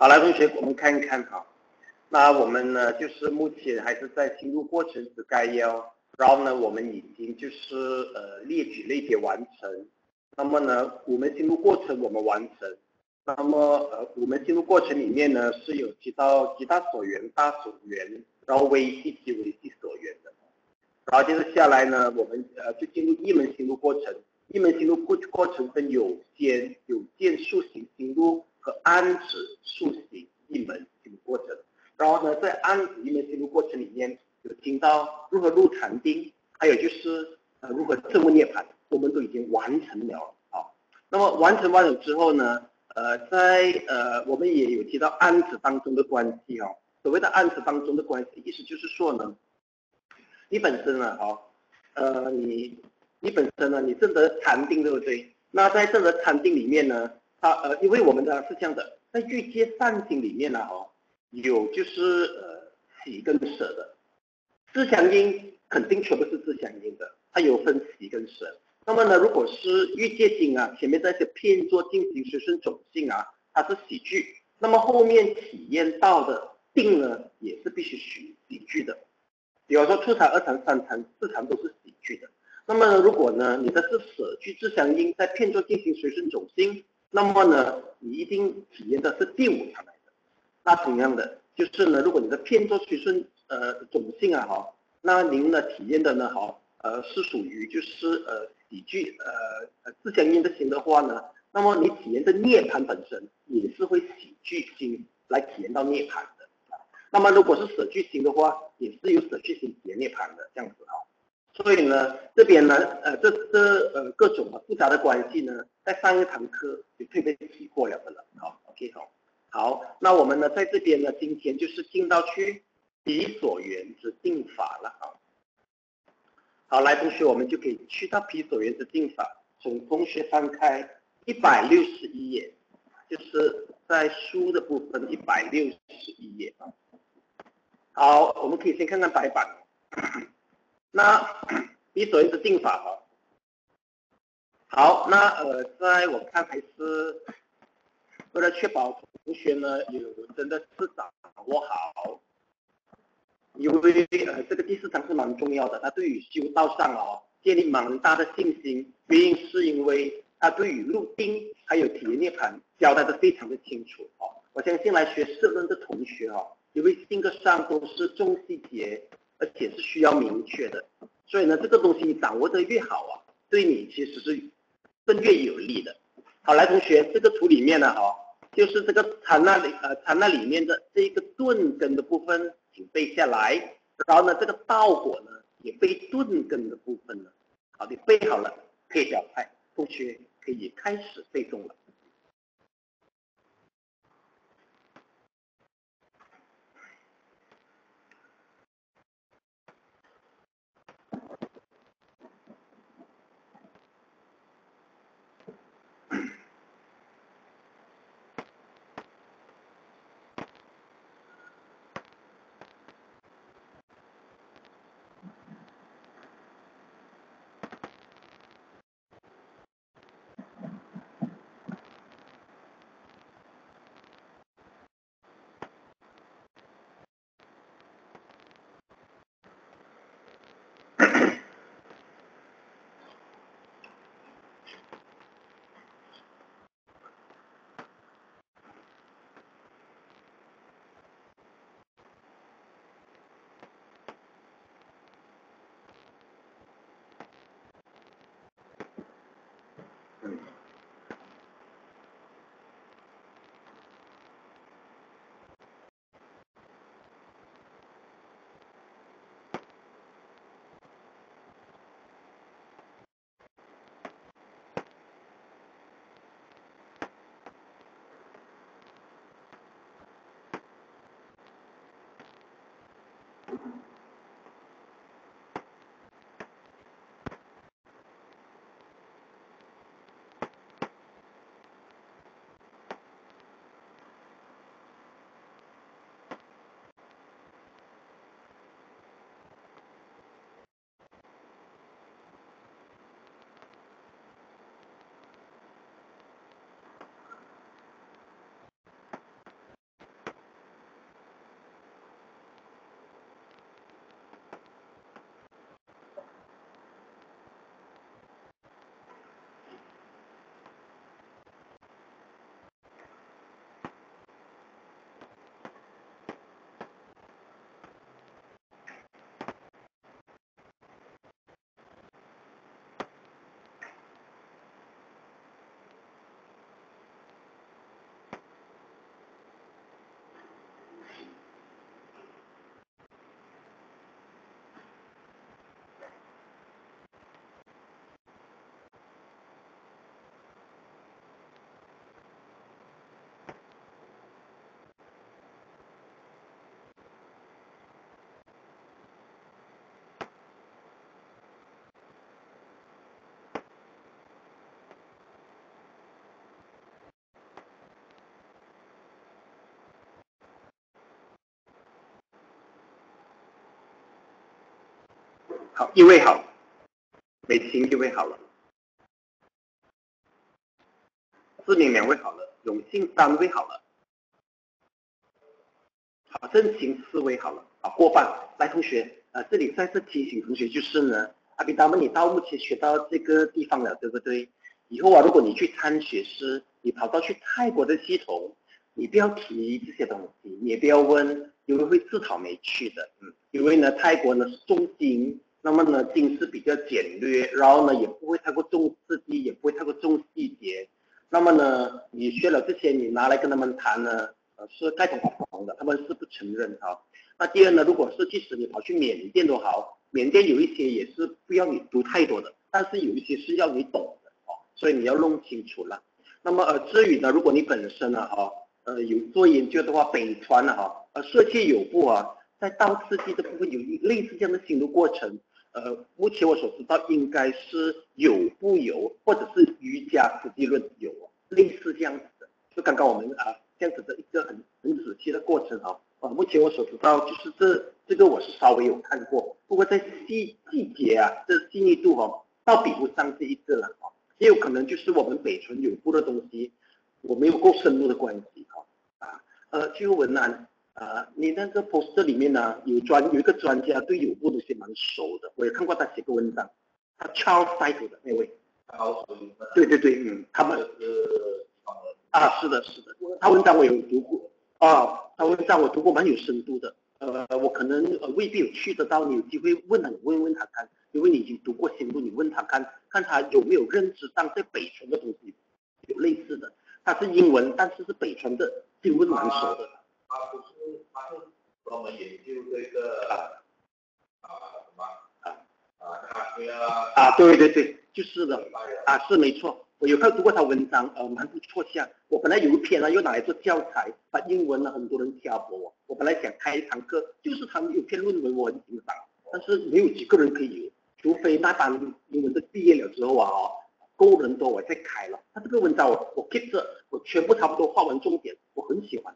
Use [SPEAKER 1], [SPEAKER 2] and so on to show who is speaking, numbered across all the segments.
[SPEAKER 1] 好了，同学，我们看一看哈。那我们呢，就是目前还是在进入过程之概要，然后呢，我们已经就是呃列举类别完成。那么呢，我们进入过程我们完成。那么呃，我们进入过程里面呢，是有提到极大所缘、大所缘，然后微细及微细所缘的。然后接着下来呢，我们呃就进入一门心路过程。一门心路过过程分有间、有间数行心路和安止数行一门这个过程。然后呢，在安止一门这个过程里面，有听到如何入禅定，还有就是呃如何证悟涅槃，我们都已经完成了啊。那么完成完了之后呢，呃，在呃我们也有提到安止当中的关系哦。所谓的安止当中的关系，意思就是说呢，你本身呢，哦，呃你。你本身呢，你证得禅定对不对？那在证得禅定里面呢，它呃，因为我们的是这样的，在欲界善行里面呢，哈，有就是呃喜跟舍的，自相因肯定全部是自相因的，它有分喜跟舍。那么呢，如果是欲界经啊，前面那些片作进行随顺种性啊，它是喜剧，那么后面体验到的定呢，也是必须喜喜剧的。比如说初禅、二禅、三禅、四禅都是喜剧的。那么如果呢，你的是舍去自相应，在片中进行随顺种性，那么呢，你一定体验的是第五条来的。那同样的，就是呢，如果你的片中随顺呃种性啊哈，那您呢体验的呢哈，呃是属于就是呃喜剧呃呃自相应的心的话呢，那么你体验的涅槃本身也是会喜剧心来体验到涅槃的。那么如果是舍具心的话，也是有舍具心体验涅槃的这样子啊。所以呢，这边呢，呃，这这呃各种复杂的关系呢，在上一堂课就特别提过了的了。好，OK，好，好，那我们呢，在这边呢，今天就是进到去比所缘之定法了啊。好，来同学，我们就可以去到彼所缘之定法，请同学翻开一百六十一页，就是在书的部分一百六十一页啊。好，我们可以先看看白板。那你所谓的定法哈，好，那呃，在我看还是为了确保同学呢有真的是掌握好，因为呃这个第四章是蛮重要的，它对于修道上哦建立蛮大的信心，原因是因为它对于入定还有体验涅槃交代的非常的清楚哦。我相信来学四论的同学哦，因为性格上都是重细节。而且是需要明确的，所以呢，这个东西掌握的越好啊，对你其实是更越有利的。好，来同学，这个图里面呢，哈，就是这个禅那里呃禅那里面的这一个顿根的部分，请背下来。然后呢，这个道果呢，也背顿根的部分呢。好的，背好了可以表态，同学可以开始背诵了。好，一位好，美琴一位好了，志明两位好了，永信三位好了，好，正晴四位好了，好过半。来，同学，呃，这里再次提醒同学就是呢，阿比达们，你到目前学到这个地方了，对不对？以后啊，如果你去参学师，你跑到去泰国的系统，你不要提这些东西，你也不要问，因为会自讨没趣的。嗯，因为呢，泰国呢是重金，那么呢金是比较简略，然后呢也不会太过重刺激，也不会太过重细节。那么呢，你学了这些，你拿来跟他们谈呢，呃，是盖头法房的，他们是不承认的。那第二呢，如果是即使你跑去缅甸都好，缅甸有一些也是不要你读太多的，但是有一些是要你懂的哦。所以你要弄清楚了。那么呃，至于呢，如果你本身呢，哈，呃，有做研究的话，北传呢，哈，呃，设计有部啊，在倒刺激的部分有一类似这样的心路过程。呃，目前我所知道应该是有不有，或者是瑜伽实际论有类似这样子的。就刚刚我们啊这样子的一个很很仔细的过程啊，啊，目前我所知道就是这这个我是稍微有看过，不过在细细节啊，这细腻度哦，倒比不上这一个了啊。也有可能就是我们北纯有部的东西，我没有够深入的关系哦啊呃，就文南啊，你那个 poster 里面呢有专有一个专家对有部东西蛮熟的，我也看过他写过文章，他 Charles c y t 的那位，对对对，嗯，他们啊是的是的，他文章我有读过啊，他文章我读过蛮有深度的，呃我可能呃未必有去得到，你有机会问他问问他看。因为你已经读过新路，你问他看看他有没有认知上对北传的东西有类似的，他是英文，但是是北传的新闻蛮熟的。
[SPEAKER 2] 他不是，他是专门研究这个啊什么啊啊咖啡啊
[SPEAKER 1] 啊对对对，就是的啊是没错，我有看读过他文章，呃蛮不错下。我本来有一篇呢，又拿来做教材，把英文呢很多人挑拨我，我本来想开一堂课，就是他们有篇论文我很欣赏，但是没有几个人可以。除非那班英文的毕业了之后啊，哦，够人多我再开了。他这个文章我我 keep 着，我全部差不多画完重点，我很喜欢。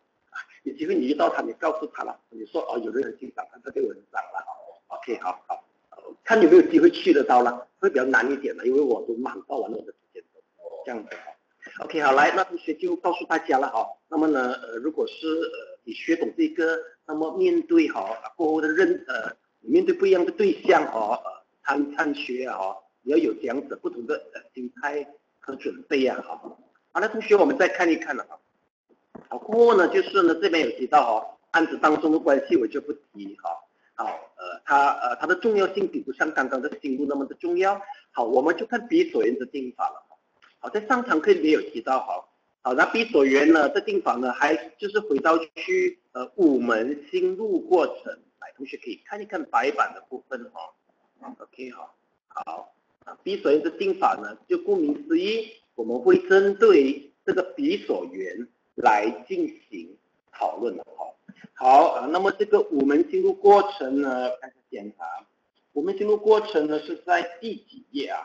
[SPEAKER 1] 有机会你遇到他，你告诉他了，你说哦，有人很欣赏他这个文章了。OK，好好，看有没有机会去得到了，会比较难一点的，因为我都满报完了我的时间这样子。OK，好，来，那同学就告诉大家了哈。那么呢，呃，如果是呃你学懂这个，那么面对哈过后的认呃，你面对不一样的对象哈。参参学啊，你要有这样子不同的呃心态和准备啊，好，好的同学，我们再看一看了啊。好，过呢就是呢这边有提到哈，案子当中的关系我就不提哈。好，呃，它呃它的重要性比不上刚刚的心路那么的重要。好，我们就看比所缘的定法了。好，在上堂课里面有提到哈。好，那比所缘呢这定法呢还就是回到去呃五门心路过程，来同学可以看一看白板的部分哈。OK 好，好啊，比所缘的定法呢，就顾名思义，我们会针对这个比所缘来进行讨论的哈。好，那么这个五门进入过程呢，开始检查。五门进入过程呢是在第几页啊？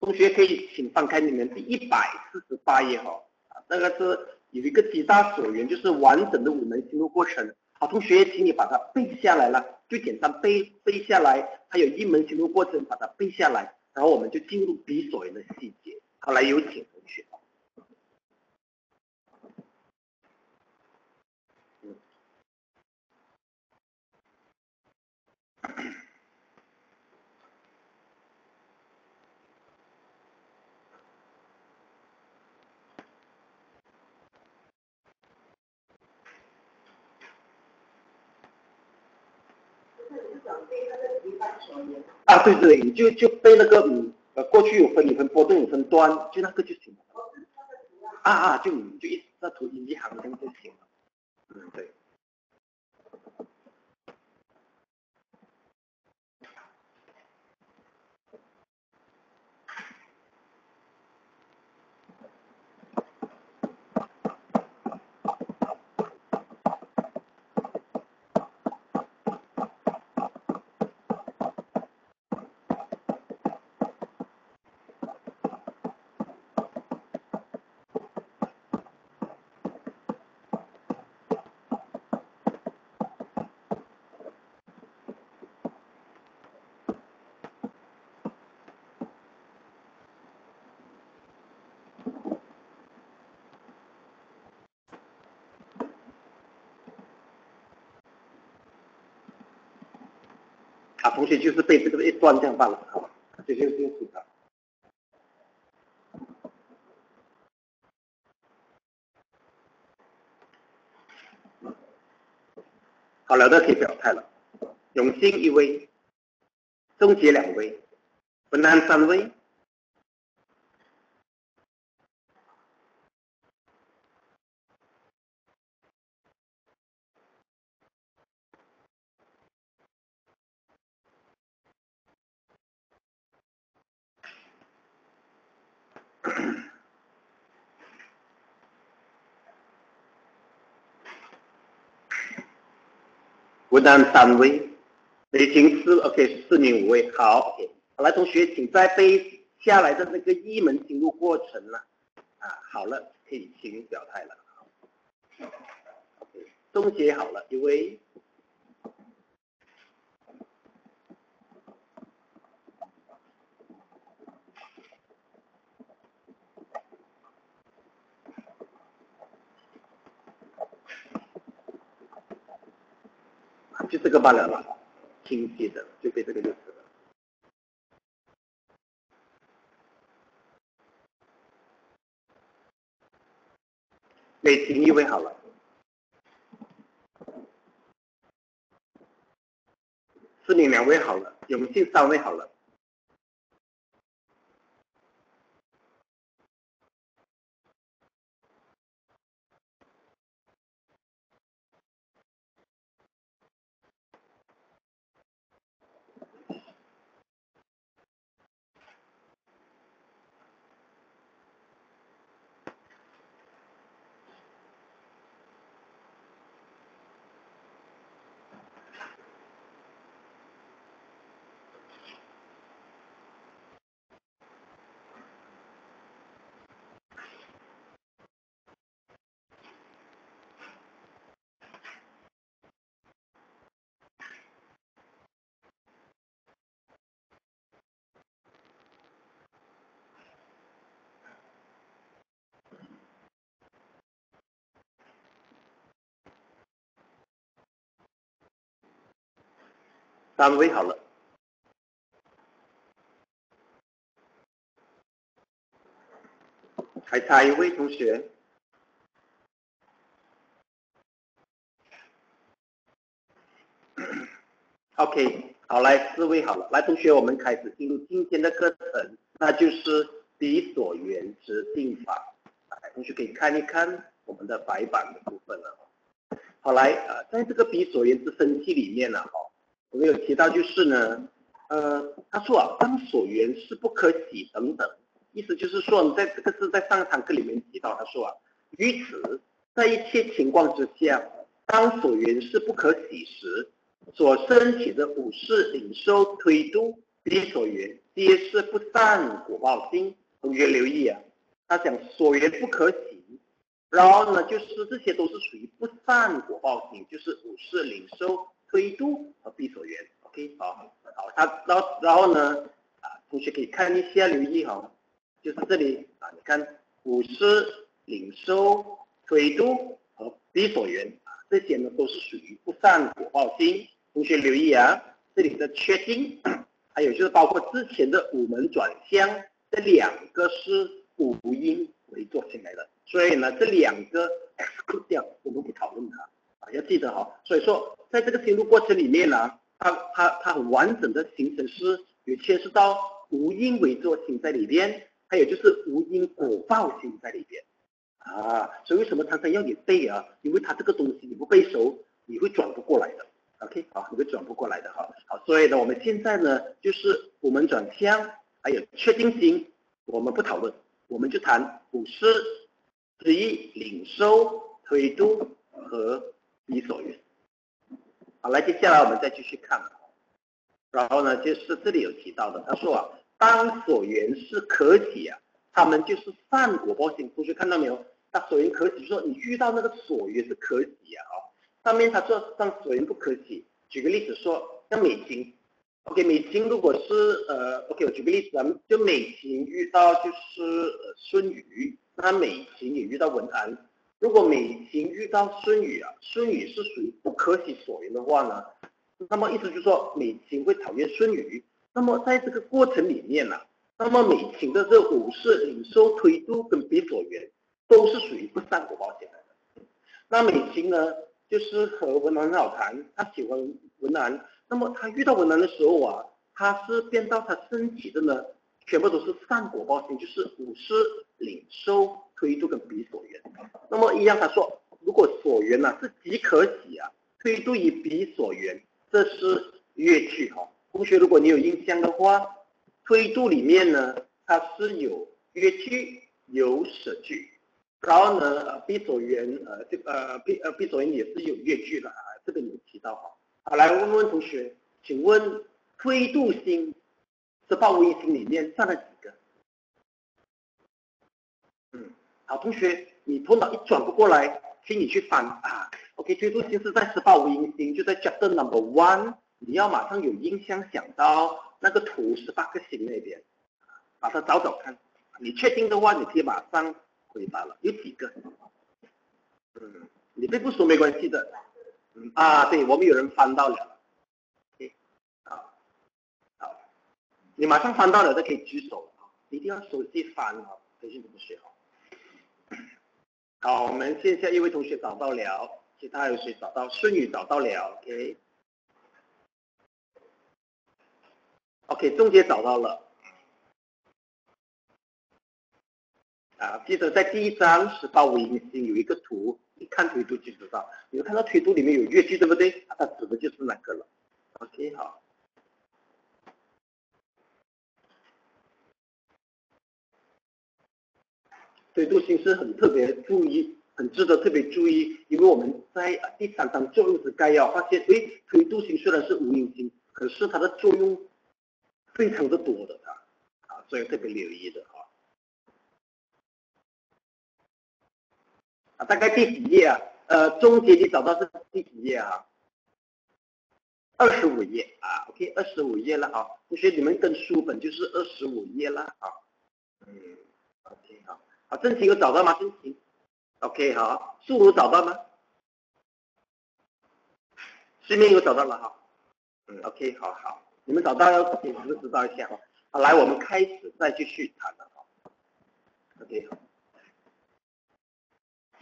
[SPEAKER 1] 同学可以请翻开你们第一百四十八页哈。啊，这个是有一个几大所缘，就是完整的五门进入过程。好，同学，请你把它背下来了，就简单背背下来。还有一门进入过程，把它背下来，然后我们就进入比所缘的细节。好，来有请同学。啊，对对，你就就背那个嗯，呃，过去有分，有分波动，有分端，就那个就行了。啊啊，就你就一那图一行这样就行了。嗯，对。同学就是被这个一段这样罢了，好，这就是这个。好了，都可以表态了。永兴一位，终结两位，文安三位。不但三位，雷霆四 OK 四名五位，好 OK，好来同学，请再背下来的那个一门进入过程了啊，好了，可以请表态了，OK，终结好了，一位。就这个罢了了，清晰的就被这个就是了。美琴一位好了，四名两位好了，永信三位好了。三位好了，还差一位同学。OK，好，来四位好了，来同学，我们开始进入今天的课程，那就是比所缘之定法。来，同学可以看一看我们的白板的部分了。好，来啊，在这个比所缘之分析里面呢，哈。我们有提到就是呢，呃，他说啊，当所缘是不可喜等等，意思就是说，在这个是在上堂课里面提到，他说啊，于此在一切情况之下，当所缘是不可喜时，所升起的五事领受推度彼所缘，皆是不善果报心。同学留意啊，他讲所缘不可喜，然后呢，就是这些都是属于不善果报心，就是五事领受。推度和闭锁缘，OK，好，好，他然后然后呢，啊，同学可以看一下留意哈，就是这里啊，你看五十领收推度和闭锁缘啊，这些呢都是属于不善果报心，同学留意啊，这里的确定，还有就是包括之前的五门转向，这两个是五音为做进来的，所以呢，这两个 exclude 掉，我们不讨论它。要记得哈，所以说在这个心路过程里面呢，它它它很完整的形成是有牵涉到无因为作性在里边，还有就是无因果报性在里边啊，所以为什么常常要你背啊？因为它这个东西你不背熟，你会转不过来的。OK，好，你会转不过来的哈。好，所以呢，我们现在呢，就是我们转向还有确定性，我们不讨论，我们就谈股市之一领收推度和。比所缘，好，来，接下来我们再继续看，然后呢，就是这里有提到的，他说啊，当所缘是可喜啊，他们就是善果报性。同学看到没有？他所缘可喜，说你遇到那个所缘是可喜啊，上面他说当所缘不可喜。举个例子说，像美琴，OK，美琴如果是呃，OK，我举个例子，咱们就美琴遇到就是孙宇，那美琴也遇到文安。如果美琴遇到孙宇啊，孙宇是属于不可喜所缘的话呢，那么意思就是说美琴会讨厌孙宇。那么在这个过程里面呢，那么美琴的这武士、领收、推度跟比所缘都是属于不善果报型的。那美琴呢，就是和文南很好谈，他喜欢文南。那么他遇到文南的时候啊，他是变到他身体的呢，全部都是善果报心，就是五施、领收、推度跟比所缘。那么一样，他说，如果所缘呢是即可喜啊，推度与比所缘，这是乐句哈。同学，如果你有印象的话，推度里面呢，它是有乐句，有舍句，然后呢，呃，闭所缘，呃，这呃闭呃闭所缘也是有乐句的啊，这个有提到哈。好，来问问同学，请问推度星十八无一星里面占了几个？嗯，好，同学，你头脑一转不过来，请你去翻啊。OK，推度星是在十八无一星，就在 Chapter Number One。你要马上有印象想到那个图十八个星那边，把它找找看。你确定的话，你可以马上回答了。有几个？嗯，你背不熟没关系的。嗯啊，对我们有人翻到了。好，好，你马上翻到了就可以举手啊！一定要熟悉翻啊，培训怎么学好。好，我们线下一位同学找到了，其他有谁找到？顺宇找到了，OK。OK，终结找到了。啊，记得在第一章十八五银星有一个图，一看图就知道。你看到推图里面有乐句，对不对？它指的就是那个了。OK，好。推度星是很特别注意，很值得特别注意，因为我们在第三章作用之概要发现，哎，推度星虽然是无影星，可是它的作用。非常的多的啊，啊，所以特别留意的啊，啊，大概第几页啊？呃，终结你找到是第几页啊？二十五页啊，OK，二十五页了啊，同学你们跟书本就是二十五页了啊，嗯好，正晴有找到吗？真情，OK 好，素茹找到吗？对面有找到了哈，嗯，OK 好好。你们找到要请知知道一下哈，好，来，我们开始再继续谈了哈。OK，好，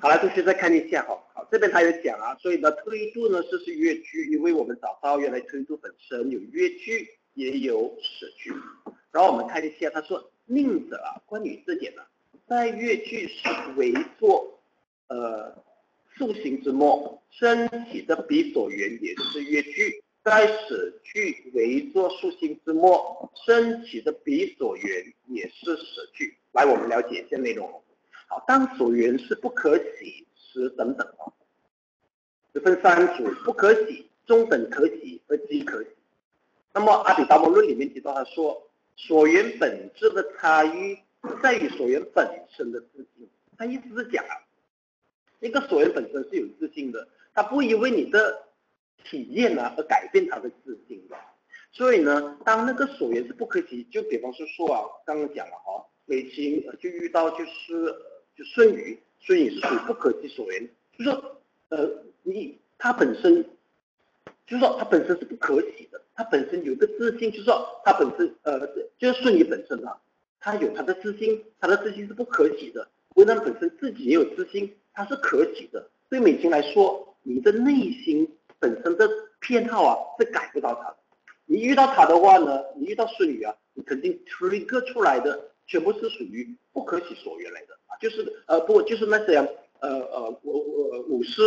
[SPEAKER 1] 好来，同学再看一下哈，好，这边他有讲啊，所以呢，推度呢是是越剧，因为我们找到原来推度本身有越剧也有舍剧，然后我们看一下，他说宁者啊，关于这点呢，在乐句是为作呃塑形之末，升起的比所缘也是乐句。在此句为作竖心之末，升起的比所缘也是舍句。来，我们了解一下内容。好，当所缘是不可喜时等等啊，只分三组：不可喜、中等可喜和极可喜。那么阿比达摩论里面提到，他说所缘本质的差异在于所缘本身的自信。他意思是讲啊，一个所缘本身是有自信的，他不因为你的。体验呢，而改变他的自信的。所以呢，当那个所缘是不可及，就比方说说啊，刚刚讲了哈，美琴就遇到就是就顺宇，顺宇是属于不可及所缘，就说呃你他本身，就是说他本身是不可喜的，他本身有个自信，就是说他本身呃就是顺宇本身啊，他有他的自信，他的自信是不可取的。为难本身自己也有自信，他是可取的。对美琴来说，你的内心。本身的偏好啊是改不到他的，你遇到他的话呢，你遇到孙女啊，你肯定 trigger 出来的全部是属于不可取所缘来的啊，就是呃不就是那些呃呃我我武士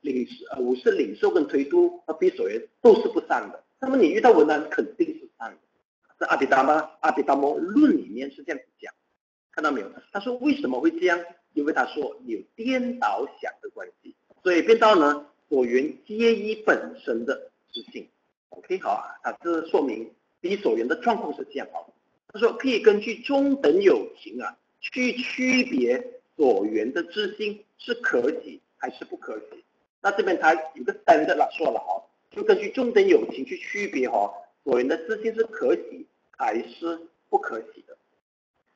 [SPEAKER 1] 领呃武士领受跟推督和比所缘都是不善的，那么你遇到文男肯定是，阿比达摩阿比达摩论里面是这样子讲，看到没有？他说为什么会这样？因为他说有颠倒想的关系，所以变道呢。所缘皆依本身的自性，OK 好啊，他这说明比所缘的状况是这样好。他说可以根据中等有情啊，去区别所缘的自性是可喜还是不可喜。那这边他有个单的了，说了哈，就根据中等有情去区别哈，所缘的自性是可喜还是不可喜的。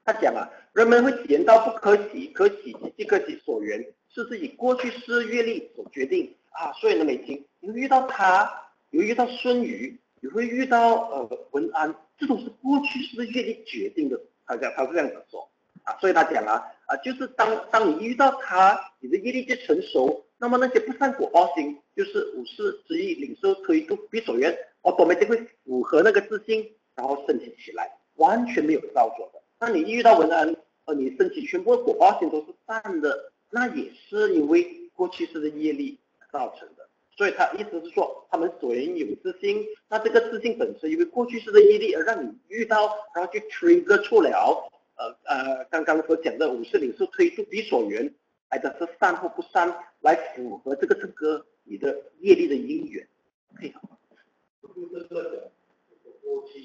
[SPEAKER 1] 他讲啊，人们会体验到不可喜、可喜及不可喜所缘，是自己过去式阅历所决定。啊，所以呢，美琴，你会遇到他，你会遇到孙瑜，你会遇到呃文安，这种是过去式的阅历决定的。他讲他是这样子说啊，所以他讲啊啊，就是当当你遇到他，你的业力就成熟，那么那些不善果报星，就是五四之一领受推度闭锁缘，哦，多没就会符合那个自信，然后升起起来，完全没有造作的。那你遇到文安，呃，你升起全部的果报星都是善的，那也是因为过去式的业力造成的。所以他意思是说，他们所言有自信，那这个自信本身因为过去式的业力而让你遇到，然后去 trigger 出了，呃呃，刚刚所讲的五四零是推出比所缘，来的是善或不善，来符合这个整个你的业力的因缘，
[SPEAKER 2] 可以好吗？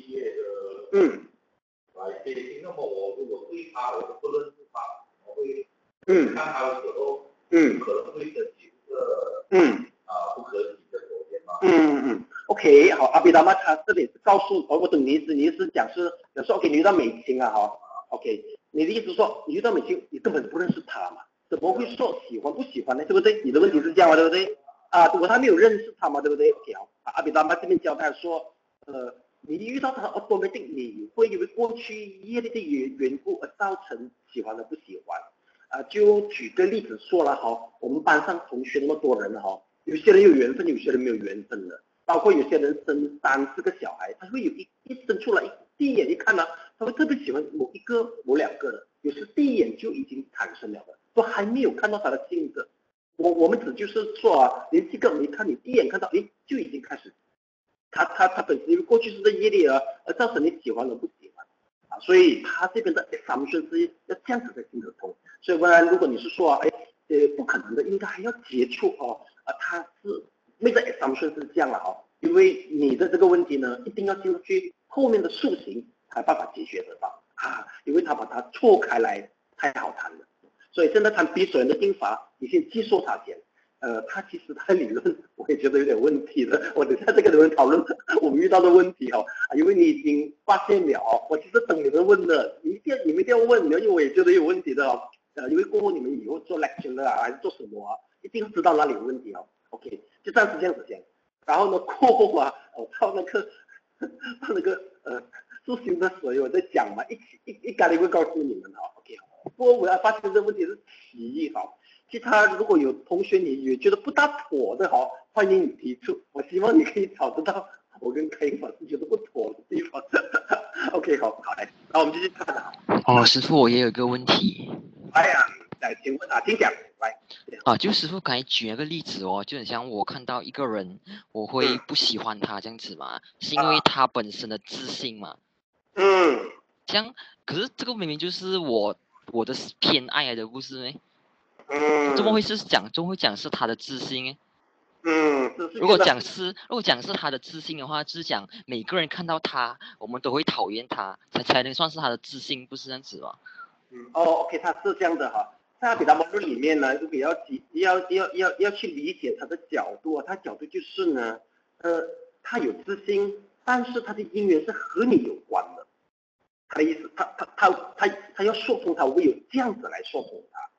[SPEAKER 2] 业的，
[SPEAKER 1] 嗯，
[SPEAKER 2] 来接近，那么我如果对他我不认识他，我会，
[SPEAKER 1] 嗯，
[SPEAKER 2] 看他的时候，
[SPEAKER 1] 嗯，
[SPEAKER 2] 可能会升起一个，
[SPEAKER 1] 嗯。
[SPEAKER 2] 啊，不的？
[SPEAKER 1] 嗯嗯嗯，OK，好，阿比达玛他这里是告诉，我我懂你意思，你意思讲是，有时候 OK，你遇到美金啊，哈，OK，你的意思说你遇到美金，你根本不认识他嘛，怎么会说喜欢不喜欢呢？对不对？你的问题是这样嘛，对不对？啊，我还没有认识他嘛，对不对好，阿比达玛这边交代说，呃，你遇到他，automatic 你会因为过去业力的缘缘故而造成喜欢和不喜欢，啊，就举个例子说了哈，我们班上同学那么多人哈。有些人有缘分，有些人没有缘分的。包括有些人生三四个小孩，他会有一一生出来，第一眼一看呢，他会特别喜欢某一个、某两个的。有时第一眼就已经产生了的，都还没有看到他的性格。我我们只就是说啊，连这个没看，你第一眼看到，哎，就已经开始，他他他本身因为过去是的业力而而造成你喜欢和不喜欢啊，所以他这边的 assumption 是要这样子才行得通。所以不然如果你是说，哎，呃，不可能的，应该还要接触哦。啊，他是那个 assumption 是这样了哦，因为你的这个问题呢，一定要进去后面的塑形才办法解决得到啊，因为他把它错开来太好谈了，所以现在谈比索人的定法，你先接受他先，呃，他其实他理论我也觉得有点问题的，我等下再跟你们讨论我们遇到的问题哦，因为你已经发现了，我其实等你们问的，你一定要你们一定要问，因为我也觉得有问题的，呃，因为过后你们以后做 lecture 啊，还是做什么啊？一定知道哪里有问题哦，OK，就暂时这样子先。然后呢，过后啊，我，到那个到那个呃复兴的时候，我在讲嘛，一起一一概率会告诉你们的，OK。不过我要发现这个问题是歧义哈，其他如果有同学你也觉得不大妥的哈，欢迎你提出，我希望你可以找得到我跟开法是觉得不妥的地方。OK，好，好来，那我们继续看啊。
[SPEAKER 3] 哦，师傅，我也有一个问题。
[SPEAKER 1] 哎呀，来，请问啊，请讲。
[SPEAKER 3] 啊，就师傅刚才举了个例子哦，就很像我看到一个人，我会不喜欢他这样子嘛，是因为他本身的自信嘛。
[SPEAKER 1] 嗯。
[SPEAKER 3] 这样，可是这个明明就是我我的偏爱的故事
[SPEAKER 1] 呢。嗯。
[SPEAKER 3] 怎么会是讲，怎么会讲是他的自信？
[SPEAKER 1] 嗯。
[SPEAKER 3] 如果讲是，如果讲是他的自信的话，就是讲每个人看到他，我们都会讨厌他，才才能算是他的自信，不是这样子吗？
[SPEAKER 1] 嗯。哦，OK，他是这样的哈。在比达摩论里面呢，就比较要要要要去理解他的角度啊，他角度就是呢，呃，他有自信，但是他的因缘是和你有关的。他的意思，他他他他他要说服他，唯有这样子来说服他，啊，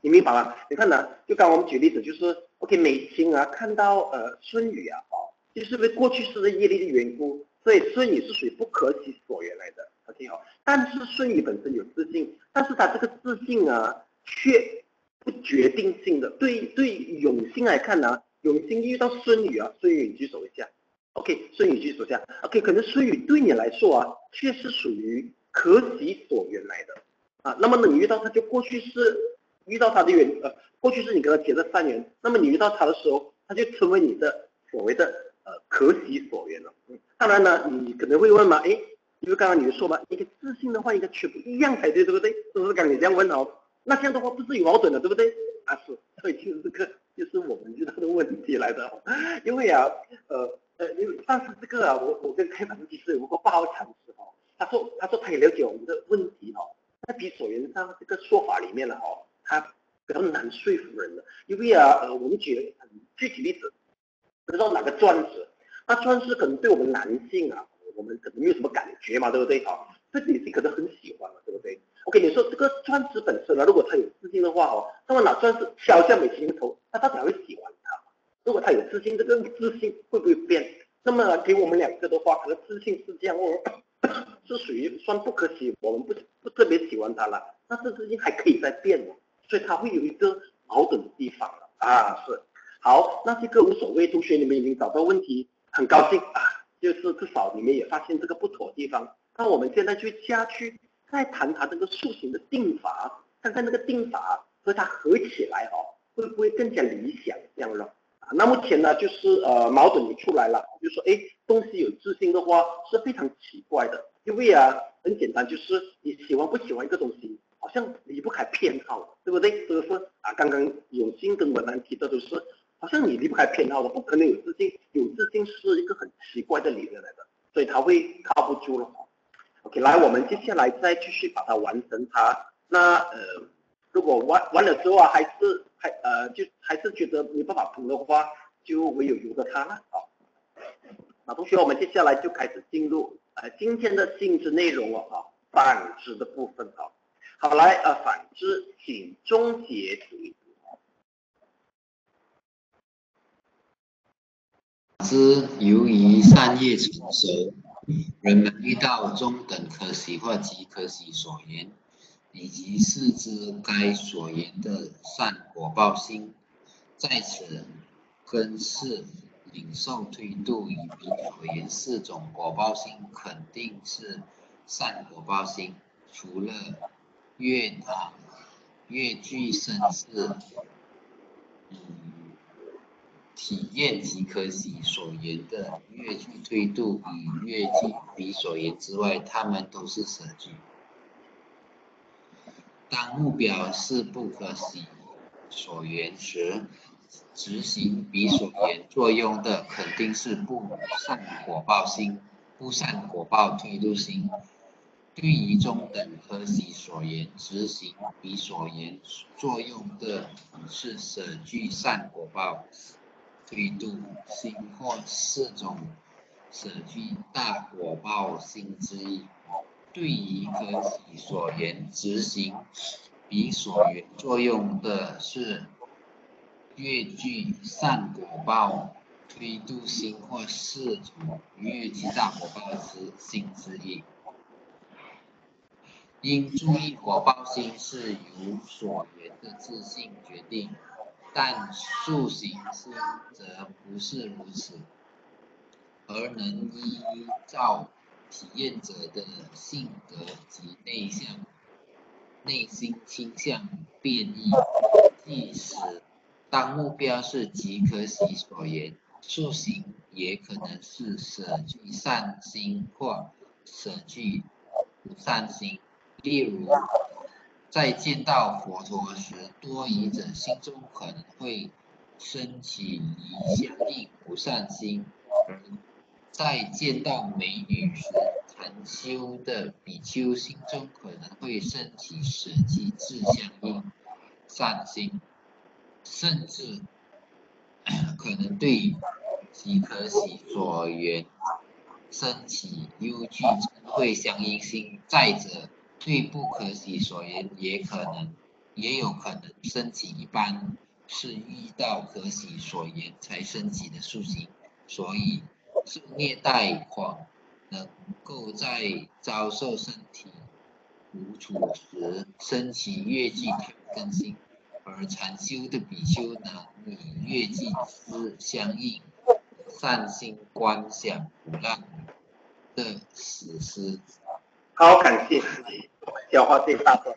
[SPEAKER 1] 你明白吗？你看呢，就刚我们举例子，就是 OK 美清啊，看到呃孙宇啊，哦，就是因为过去式的业力的缘故，所以孙宇是属于不可其所缘来的，OK 好，但是孙宇本身有自信，但是他这个自信啊。却不决定性的，对对永兴来看呢，永兴遇到孙宇啊，孙宇举手一下，OK，孙宇举手一下，OK，可能孙宇对你来说啊，却是属于可喜所缘来的啊，那么呢，你遇到他就过去是遇到他的缘，呃，过去是你跟他结的善缘，那么你遇到他的时候，他就成为你的所谓的呃可喜所缘了。嗯，当然呢，你可能会问嘛，哎，因为刚刚你说嘛，一个自信的话应该全部一样才对，对不对？是不是刚你这样问哦？那这样的话不是有矛盾的，对不对？啊是，所以其实这个就是我们遇到的问题来的。因为啊，呃呃，因为上次这个啊，我我跟开发其实有个不好尝试哦。他说他说他也了解我们的问题哦，在比所缘上这个说法里面呢哦，他比较难说服人的。因为啊，呃，我们举很具体例子，比如说哪个钻石，那钻石可能对我们男性啊，我们可能没有什么感觉嘛，对不对？啊，这女性可能很喜欢嘛，对不对？我跟你说，这个钻石本身呢，如果他有自信的话哦，那么拿钻石敲一下美琴的头，那他才会喜欢他如果他有自信，这个自信会不会变？那么给我们两个的话，可能自信是这样哦，是属于算不可喜，我们不不特别喜欢他了。但是自信还可以再变哦，所以他会有一个矛盾的地方了啊。是，好，那这个无所谓，同学你们已经找到问题，很高兴啊，就是至少你们也发现这个不妥地方。那我们现在就下去再谈谈这个塑形的定法，看看那个定法和它合起来哦，会不会更加理想这样了？那目前呢，就是呃矛盾也出来了，就说哎，东西有自信的话是非常奇怪的，因为啊很简单，就是你喜欢不喜欢一个东西，好像离不开偏好，对不对？这个是啊，刚刚永新跟文兰提的都是，好像你离不开偏好的，不可能有自信，有自信是一个很奇怪的理论来的，所以他会靠不住了。OK，来，我们接下来再继续把它完成它。那呃，如果完完了之后啊，还是。还呃就还是觉得没办法通的话，就唯有由着他了啊。那同学，我们接下来就开始进入呃今天的性质内容了啊，反之的部分啊。好，来呃反之，请终结读一读。
[SPEAKER 4] 之由于善业成熟，人们遇到中等可喜或极可喜所言。以及视之该所言的善果报心，在此根是领受推度以彼所言四种果报心，肯定是善果报心。除了越啊越具身世，嗯，体验即可喜所言的越具推度与越具彼所言之外，他们都是舍具。当目标是不可喜所缘时，执行彼所言作用的肯定是不善果报心、不善果报推度心。对于中等可喜所言，执行彼所言作用的是舍具善果报推度心或四种舍具大果报心之一。对于可喜所言执行彼所言作用的是越具善果报推度心或四种越具大果报之心之意。应注意果报心是由所缘的自信决定，但塑形心则不是如此，而能依照。体验者的性格及内向、内心倾向变异，即使当目标是即可喜所言，塑形也可能是舍去善心或舍去不善心。例如，在见到佛陀时，多疑者心中可能会升起疑相应不善心，而在见到美女时，禅修的比丘心中可能会升起舍弃自相应善心，甚至可能对即可喜所缘升起忧惧嗔恚相应心。再者，最不可喜所言也可能也有可能升起一般是遇到可喜所言才升起的素心，所以。受虐待狂，能够在遭受身体无处时升起越剧调更性，而禅修的比丘呢以越剧之相应善心观想不让的史诗。
[SPEAKER 1] 好，感谢消化最大段。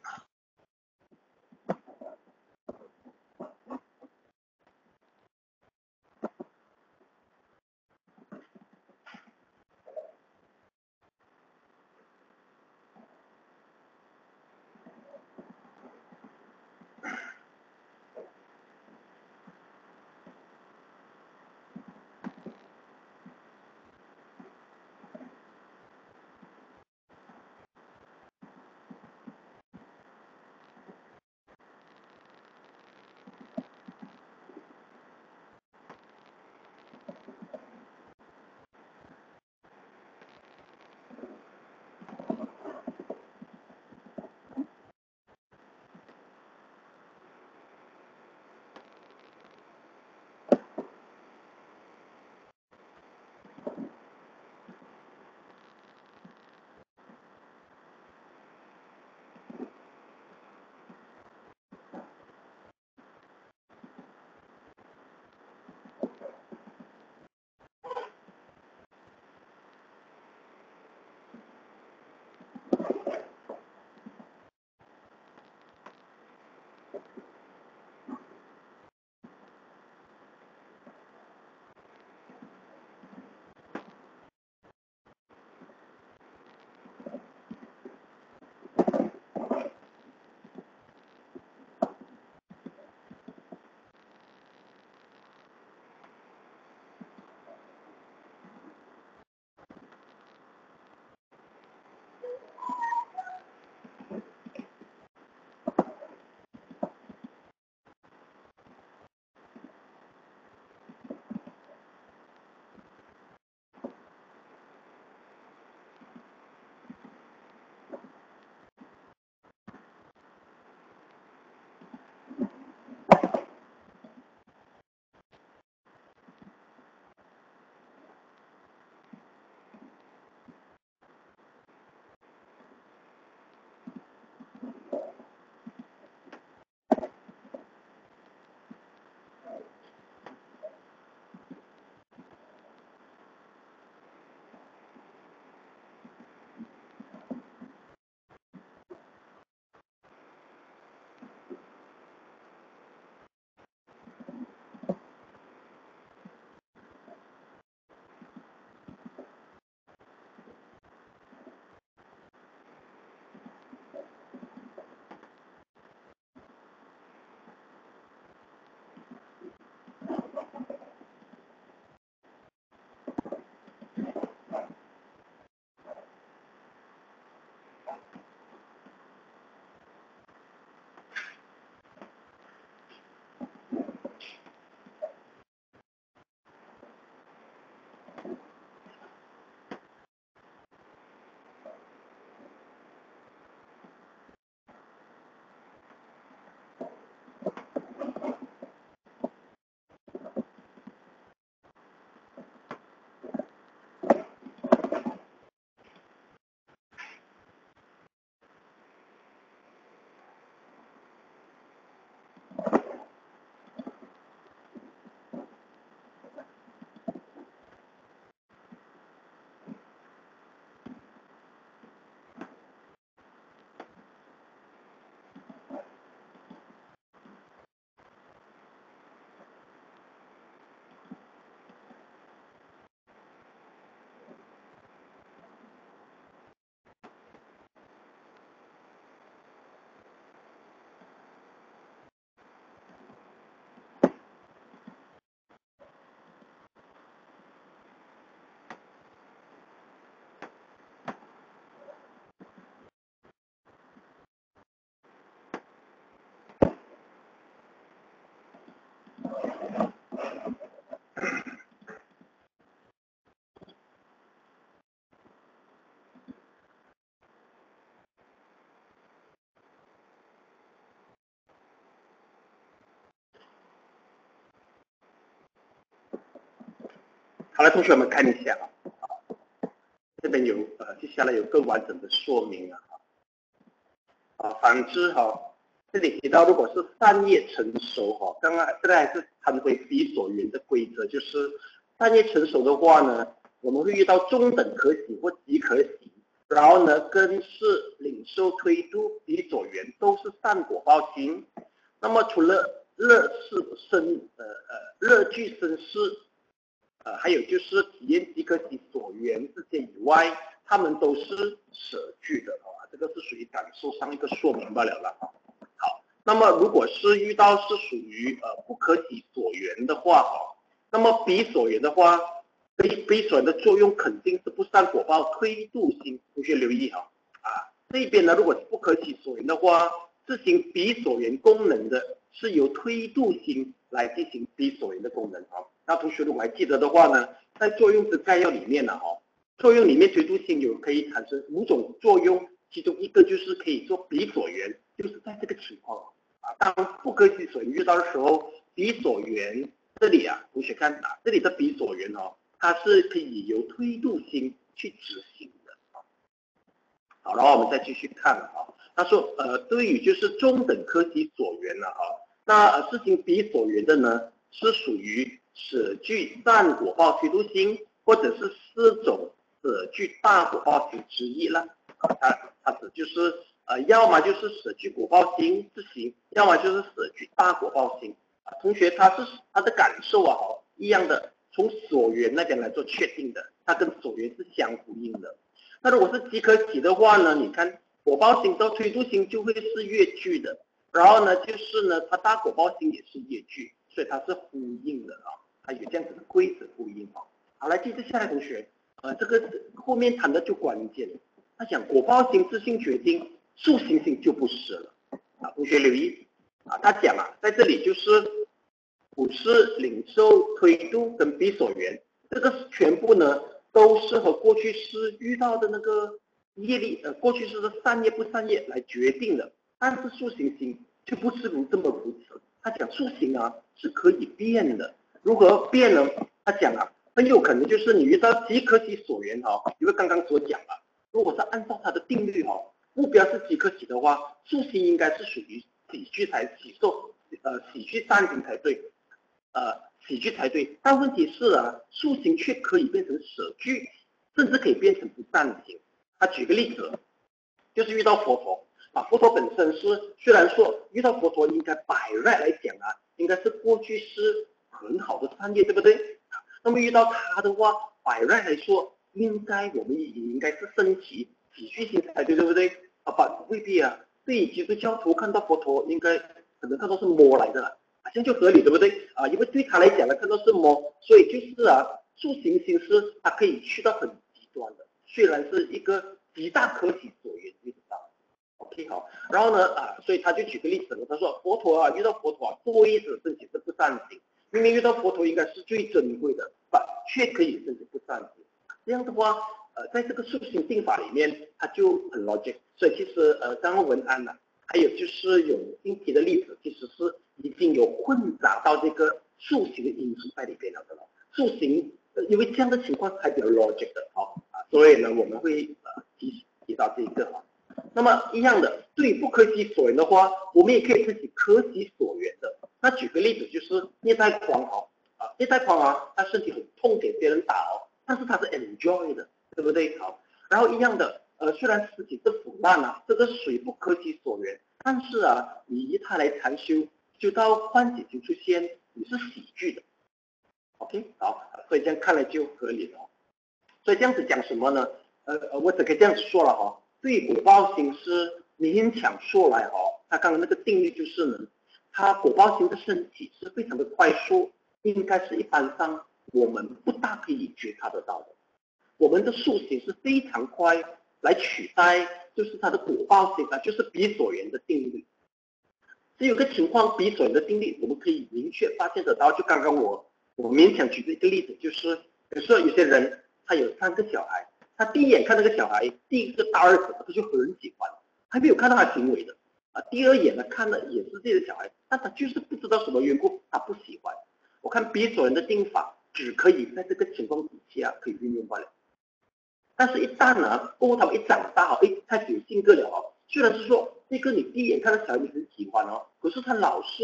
[SPEAKER 1] 好了，同学们看一下啊，这边有呃，接下来有更完整的说明啊。啊，反之哈，这里提到如果是散叶成熟哈，刚刚这个还是谈回比所缘的规则，就是散叶成熟的话呢，我们会遇到中等可喜或极可喜，然后呢，根式、领受、推度、比所缘都是善果报型。那么除了乐事生呃呃乐具生事，呃还有就是体验即可喜所缘这些以外，他们都是舍具的啊，这个是属于感受上一个说明罢了啦。好，那么如果是遇到是属于呃不可喜所缘的话哈，那么比所缘的话，比比所缘的作用肯定是不善果报推度心，同学留意哈啊这边呢，如果是不可喜所缘的话。执行比所缘功能的是由推度心来进行比所缘的功能啊。那同学如果还记得的话呢，在作用的概要里面呢，哈，作用里面推度心有可以产生五种作用，其中一个就是可以做比所缘，就是在这个情况啊，当不可喜所遇到的时候，比所缘这里啊，同学看啊，这里的比所缘哦，它是可以由推度心去执行的啊。好，然后我们再继续看啊。他说，呃，对于就是中等科级所缘了啊，那呃事情比所缘的呢，是属于舍具善果报推度心，或者是四种舍具大果报心之一了。它它指就是呃，要么就是舍具果报心之行，要么就是舍具大果报心。啊，同学他是他的感受啊，一样的，从所缘那边来做确定的，它跟所缘是相呼应的。那如果是即可起的话呢，你看。果报星到推度星就会是越剧的，然后呢，就是呢，它大果报星也是越剧，所以它是呼应的啊，它有这样子的规则呼应啊。好，来接着下来同学，呃，这个后面谈的就关键。他讲果报心自性决定，数行性就不是了啊。同学留意啊，他讲啊，在这里就是普世领受推度跟比所缘，这个全部呢都是和过去式遇到的那个。业力呃，过去是善业不善业来决定的，但是塑形心就不是如这么如此。他讲塑形啊是可以变的，如何变呢？他讲啊，很有可能就是你遇到即可喜所缘哈，因为刚刚所讲了，如果是按照他的定律哈，目标是即可喜的话，塑形应该是属于喜剧才喜受呃喜剧善行才对，呃喜剧才对。但问题是啊，塑形却可以变成舍剧，甚至可以变成不善行。他举个例子，就是遇到佛陀啊，佛陀本身是虽然说遇到佛陀应该百来来讲啊，应该是过去是很好的创业，对不对？那么遇到他的话，百来来说，应该我们也应该是升级喜剧心才对，对不对？啊，不未必啊，对于基督教徒看到佛陀，应该可能看到是魔来的，啊，这样就合理，对不对？啊，因为对他来讲呢，看到是魔，所以就是啊，塑形心是他可以去到很极端的。虽然是一个极大可喜所缘遇到，OK 好，然后呢啊，所以他就举个例子了，他说佛陀啊遇到佛陀啊，多一子升起是不善行，明明遇到佛陀应该是最珍贵的，但却可以甚至不善行，这样的话呃在这个塑形定法里面它就很 logic，所以其实呃刚刚文案呢，还有就是有新提的例子，其实是已经有混杂到这个塑形的因素在里边了的了，塑形因为这样的情况才比较 logic 的，好。所以呢，我们会呃提提到这一个哈。那么一样的，对不可及所缘的话，我们也可以自己可及所缘的。那举个例子，就是虐待狂哦，啊，虐待狂啊，他身体很痛，给别人打哦，但是他是 enjoy 的，对不对？好，然后一样的，呃，虽然尸体是腐烂啊，这个水不可及所缘，但是啊，你以他来禅修，修到欢喜心出现，你是喜剧的。OK，好，所以这样看来就合理了。所以这样子讲什么呢？呃呃，我只可以这样子说了哈。对果报心是勉强说来哦，他刚刚那个定律就是呢，他果报型的升起是非常的快速，应该是一般上我们不大可以觉察得到的。我们的塑形是非常快来取代，就是它的果报型啊，就是比所缘的定律。只有个情况，比所缘的定律我们可以明确发现得到。就刚刚我我勉强举的一个例子，就是比如说有些人。他有三个小孩，他第一眼看那个小孩，第一个大儿子，他就很喜欢，还没有看到他行为的啊。第二眼呢，看了也是这个小孩，但他就是不知道什么缘故，他不喜欢。我看别所人的定法，只可以在这个情况底下可以运用罢了。但是，一旦呢，过后他们一长大哦，哎，开始有性格了哦。虽然是说这个你第一眼看到小孩你很喜欢哦，可是他老师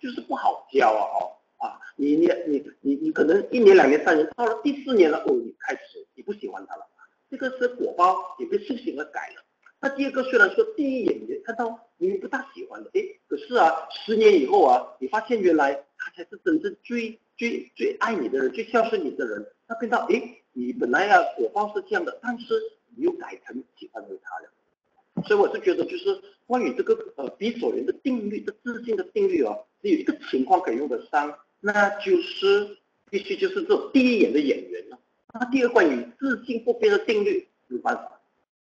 [SPEAKER 1] 就是不好教啊，哦啊，你你你你你可能一年两年三年，到了第四年了，哦，你开始你不喜欢他了。这个是果报也被塑形而改了。那第二个虽然说第一眼也看到你不大喜欢的，哎，可是啊，十年以后啊，你发现原来他才是真正最最最爱你的人，最孝顺你的人。他变到，哎，你本来啊果报是这样的，但是你又改成喜欢上他了。所以我是觉得，就是关于这个呃比所缘的定律的自信的定律哦，只有一个情况可以用得上，那就是必须就是这种第一眼的演员了。那第二关于自信不变的定律，没办法，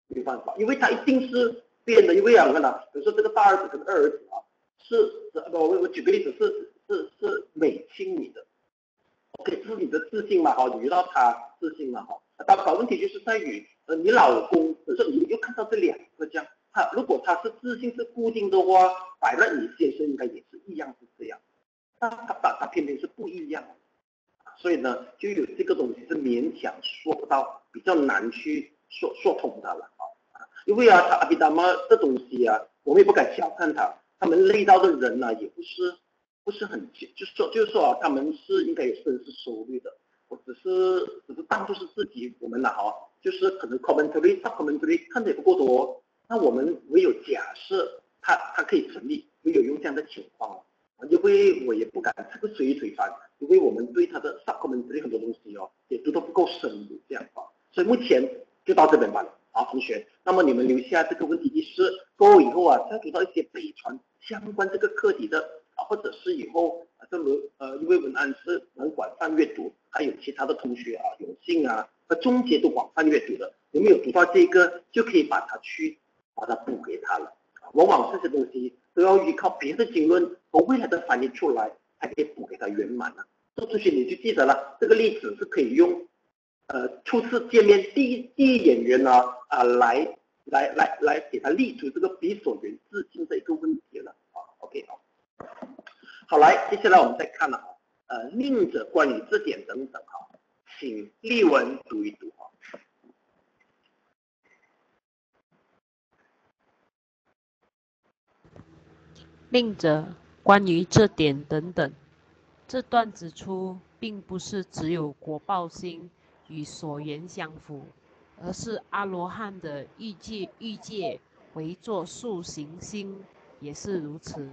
[SPEAKER 1] 没办法，因为它一定是变的。因为两个呢，比如说这个大儿子跟二儿子啊，是不我我举个例子，是是是美青你的，OK，这是你的自信嘛？好，你遇到他自信嘛？好，但但问题就是在于。呃，你老公，可是你又看到这两个这样，他如果他是自信是固定的话，摆在你先生应该也是一样是这样，但他他他偏偏是不一样，所以呢，就有这个东西是勉强说不到，比较难去说说通它了啊，因为啊，他阿比达摩这东西啊，我们也不敢小看他，他们累到的人呢，也不是不是很，就是说就是说啊，他们是应该有深思熟虑的。我只是只是当做是自己我们的哈，就是可能 commentary supplementary 看的也不够多，那我们唯有假设他他可以成立，唯有用这样的情况啊，因为我也不敢这个随意推翻，因为我们对它的上古门之类很多东西哦也读得不够深入这样啊，所以目前就到这边吧，好同学，那么你们留下这个问题意识，过以后啊再读到一些北传相关这个课题的啊，或者是以后啊正如呃因为文案是能广泛阅读。还有其他的同学啊，有幸啊和中介都广泛阅读的，有没有读到这个就可以把它去把它补给他了。往往这些东西都要依靠别的经论和未来的翻译出来，还可以补给他圆满了。这同学你就记得了，这个例子是可以用呃初次见面第一第一眼缘呢啊来来来来给他立出这个比所缘自信的一个问题了啊。OK 啊，好来，接下来我们再看了啊。呃，另者关于这点等等哈，请例文读一读哈。
[SPEAKER 5] 另者关于这点等等，这段指出，并不是只有果报心与所缘相符，而是阿罗汉的欲界欲界为作塑形心也是如此。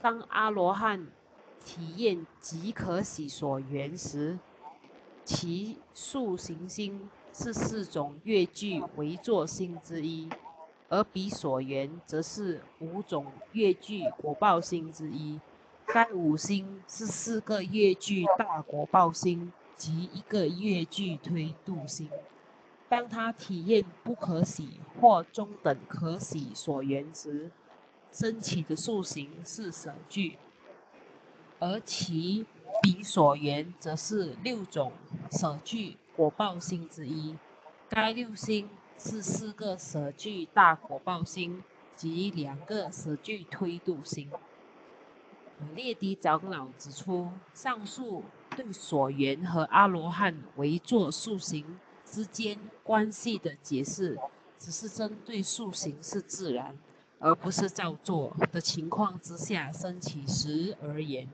[SPEAKER 5] 当阿罗汉。体验即可喜所缘时，其塑形心是四种乐句为作心之一，而彼所缘则是五种乐句果报心之一。该五星是四个乐句大果报心及一个乐句推度心。当他体验不可喜或中等可喜所缘时，升起的塑形是舍句。而其彼所缘，则是六种舍具果报心之一。该六心是四个舍具大火报心及两个舍具推度心。列迪长老指出，上述对所缘和阿罗汉为作塑形之间关系的解释，只是针对塑形是自然，而不是造作的情况之下升起时而言。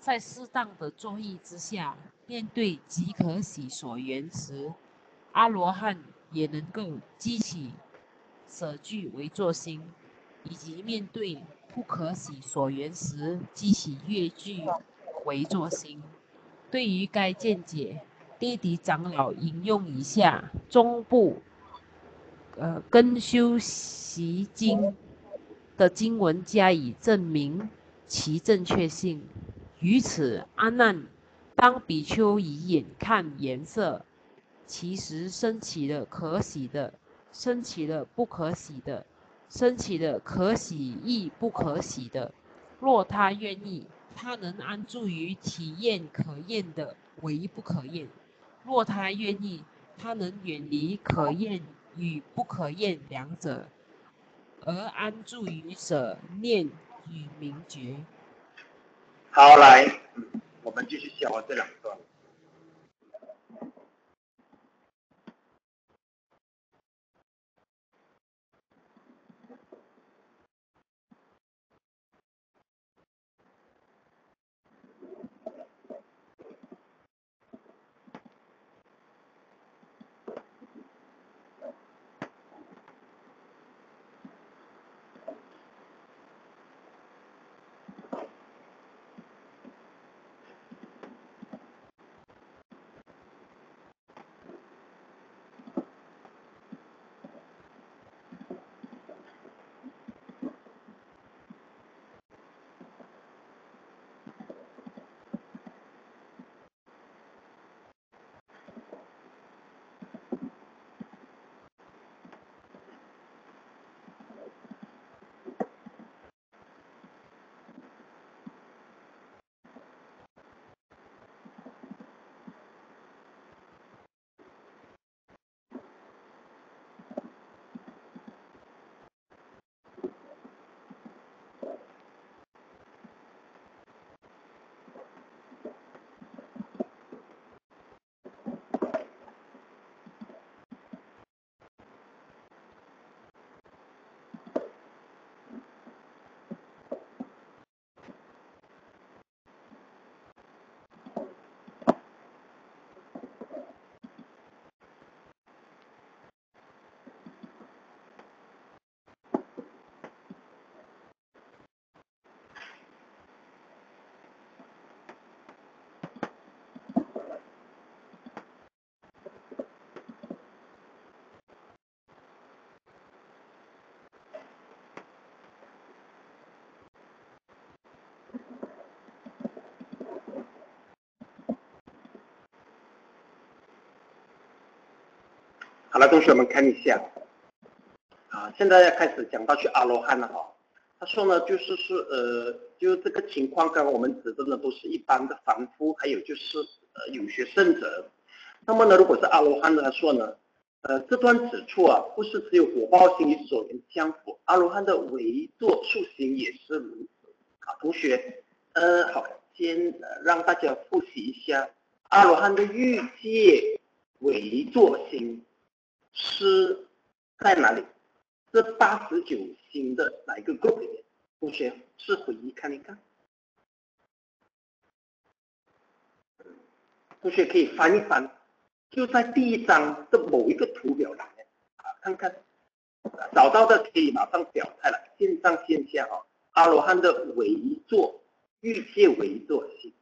[SPEAKER 5] 在适当的作意之下，面对即可喜所缘时，阿罗汉也能够激起舍具为作心；以及面对不可喜所缘时，激起乐具为作心。对于该见解，爹地长老引用以下中部呃根修习经的经文加以证明其正确性。于此，阿难，当比丘以眼看颜色，其实升起了可喜的，升起了不可喜的，升起了可喜亦不可喜的。若他愿意，他能安住于体验可厌的为不可厌；若他愿意，他能远离可厌与不可厌两者，而安住于舍念与明觉。
[SPEAKER 1] 好，来，我们继续讲这两段。好了，同学们看一下，啊，现在要开始讲到去阿罗汉了哈。他说呢，就是是呃，就这个情况，刚刚我们指的呢都是一般的凡夫，还有就是呃有学圣者。那么呢，如果是阿罗汉来，说呢，呃，这段指出啊，不是只有果报心与所缘相符，阿罗汉的唯作处心也是如此。啊，同学，呃，好，先让大家复习一下阿罗汉的欲界唯作心。是在哪里？这八十九星的哪一个 group 里面？同学是回忆看一看。同学可以翻一翻，就在第一章的某一个图表里面啊，看看找到的可以马上表态了。线上线下啊，阿罗汉的唯作欲界唯作心。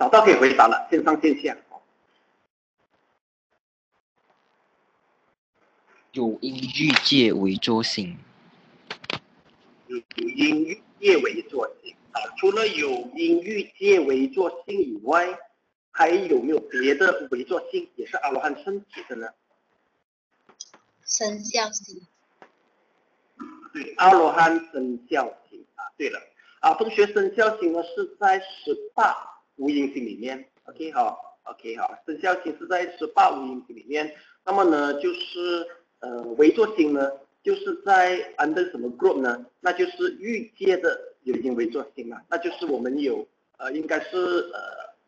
[SPEAKER 1] 找到可以回答了，线上线下。
[SPEAKER 3] 有因欲界为作性。
[SPEAKER 1] 有因欲界为作性啊，除了有因欲界为作性以外，还有没有别的为作性也是阿罗汉升起的呢？
[SPEAKER 6] 生肖性。
[SPEAKER 1] 对，阿罗汉生肖心啊，对了，啊，同学生肖心呢是在十八。无因心里面，OK 好，OK 好，生肖星是在十八无因心里面。那么呢，就是呃，维作星呢，就是在 under 什么 group 呢？那就是欲界的有因维作星啊，那就是我们有呃，应该是呃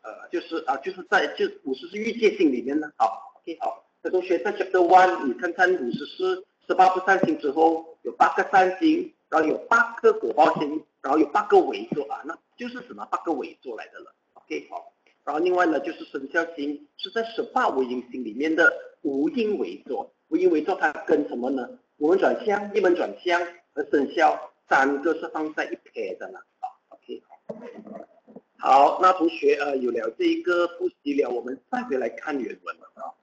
[SPEAKER 1] 呃，就是啊，就是在就五十是欲界星里面呢。好，OK 好，那同学在 chapter one，你看看五十是十八不善星之后有八个三星，然后有八个果报星，然后有八个维作啊，那就是什么八个维作来的了。OK 好，然后另外呢就是生肖星是在十八无因星里面的无因为座，无因为座它跟什么呢？我们转向、一门转向和生肖三个是放在一撇的呢。啊，OK 好，好，那同学呃有了这一个复习了，我们再回来看原文了啊。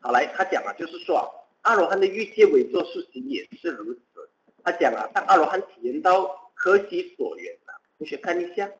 [SPEAKER 1] 好来，他讲啊，就是说啊，阿罗汉的欲界为作事情也是如此。他讲啊，当阿罗汉体验到可喜所缘啊，同学看一下。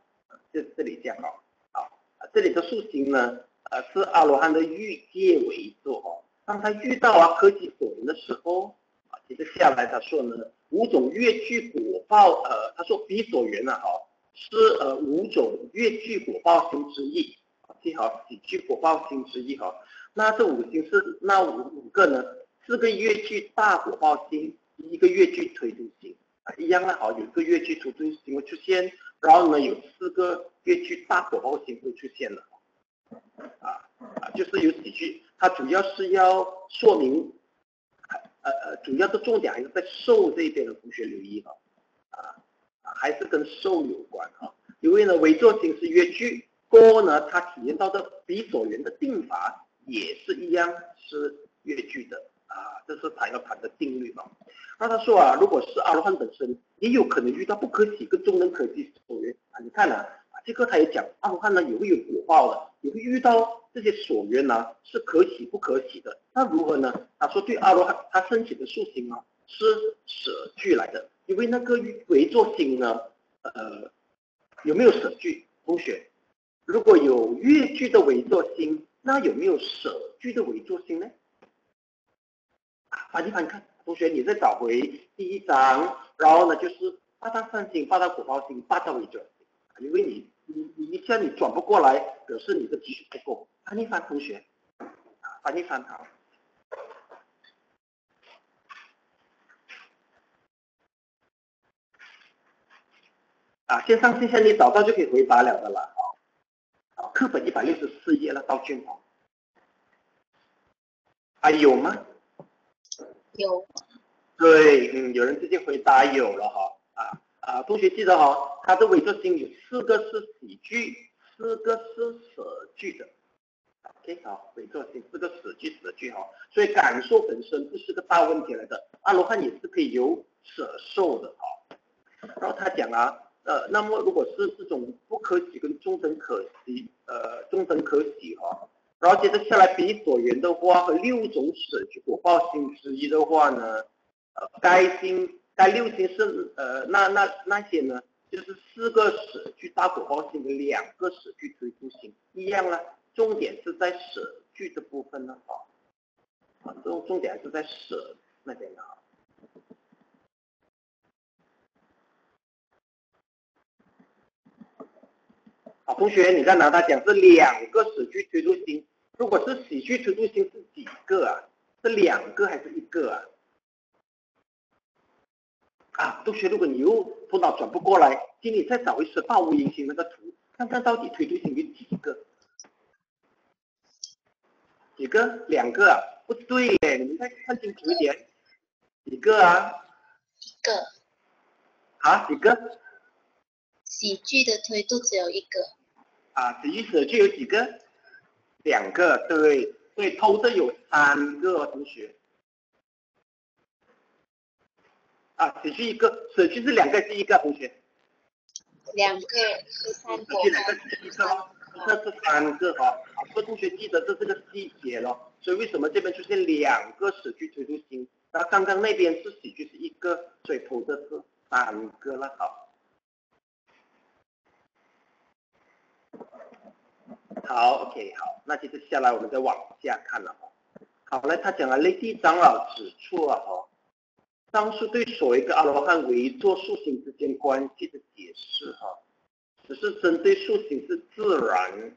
[SPEAKER 1] 就这里讲哦，好，这里的树形呢，呃，是阿罗汉的欲界为作哦。当他遇到啊科技所缘的时候，啊，接着下来他说呢，五种越具果报，呃，他说比所缘呢，哦，是呃五种越具果报心之一，记好几具果报心之一哈。那这五星是那五五个呢？四个越具大果报心，一个越具推度心啊，一样的好，有一个越具推度心会出现。然后呢，有四个越剧大火爆型会出现了，啊，就是有几句，它主要是要说明，呃呃，主要的重点还是在受这边的同学留意哈，啊，还是跟受有关哈，因为呢，伪作型是越剧，过呢，它体验到的比所缘的定法也是一样是越剧的。啊，这是他要谈的定律嘛。那他说啊，如果是阿罗汉本身，也有可能遇到不可喜跟中能可喜所缘啊。你看呢，啊，这个他也讲，阿罗汉呢也会有果报的，也会遇到这些所缘呢是可喜不可喜的。那如何呢？他说对阿罗汉他升起的树心啊是舍具来的，因为那个为作心呢，呃，有没有舍具？同学，如果有越具的为作心，那有没有舍具的为作心呢？翻一翻看，同学，你再找回第一章，然后呢，就是八大三星、八大火爆星、八大为准，因为你你你一下你转不过来，表示你的积蓄不够。翻一翻，同学，翻一翻好。啊，线上线下你找到就可以回答了的了，好，课本一百六十四页了，到卷哦。还有吗？
[SPEAKER 6] 有，
[SPEAKER 1] 对，嗯，有人直接回答有了哈，啊啊，同学记得哈，它的伪作性有四个是喜剧，四个是舍剧的，OK，好，伪作性四个死句舍句哈，所以感受本身不是个大问题来的，阿罗汉也是可以有舍受的哈，然后他讲啊，呃，那么如果是这种不可喜跟中等可喜，呃，中等可喜哈，然后接着下来比所缘的话和六种舍去果报星之一的话呢，呃，该星该六星是呃那那那些呢，就是四个舍去大果报星的两个舍去推出星一样了，重点是在舍去的部分呢，啊，重重点是在舍那边的啊。同学，你看拿它讲是两个死去推入星，如果是喜剧推入星是几个啊？是两个还是一个啊？啊，同学，如果你又头脑转不过来，请你再找一次大无影星那个图，看看到底推入星有几个？几个？两个啊？不对耶，你们再看清楚一点，几个啊？
[SPEAKER 6] 一个
[SPEAKER 1] 啊，几个？
[SPEAKER 6] 喜剧的推度只有一个，
[SPEAKER 1] 啊，喜剧舍去有几个？两个，对，所以偷的有三个同学。啊，喜剧一个，舍去是两个是一个同学？
[SPEAKER 6] 两个是三
[SPEAKER 1] 舍
[SPEAKER 6] 个
[SPEAKER 1] 去两个是一个咯，这是三个哈。好，各位同学记得这是个细节咯。所以为什么这边出现两个死去推入星？那刚刚那边是喜剧是一个，所以偷的是三个了，好。好，OK，好，那接着下来我们再往下看了哈。好了，他讲了内地长老指出啊哈，上述对所谓的阿罗汉为作塑形之间关系的解释哈，只是针对塑形是自然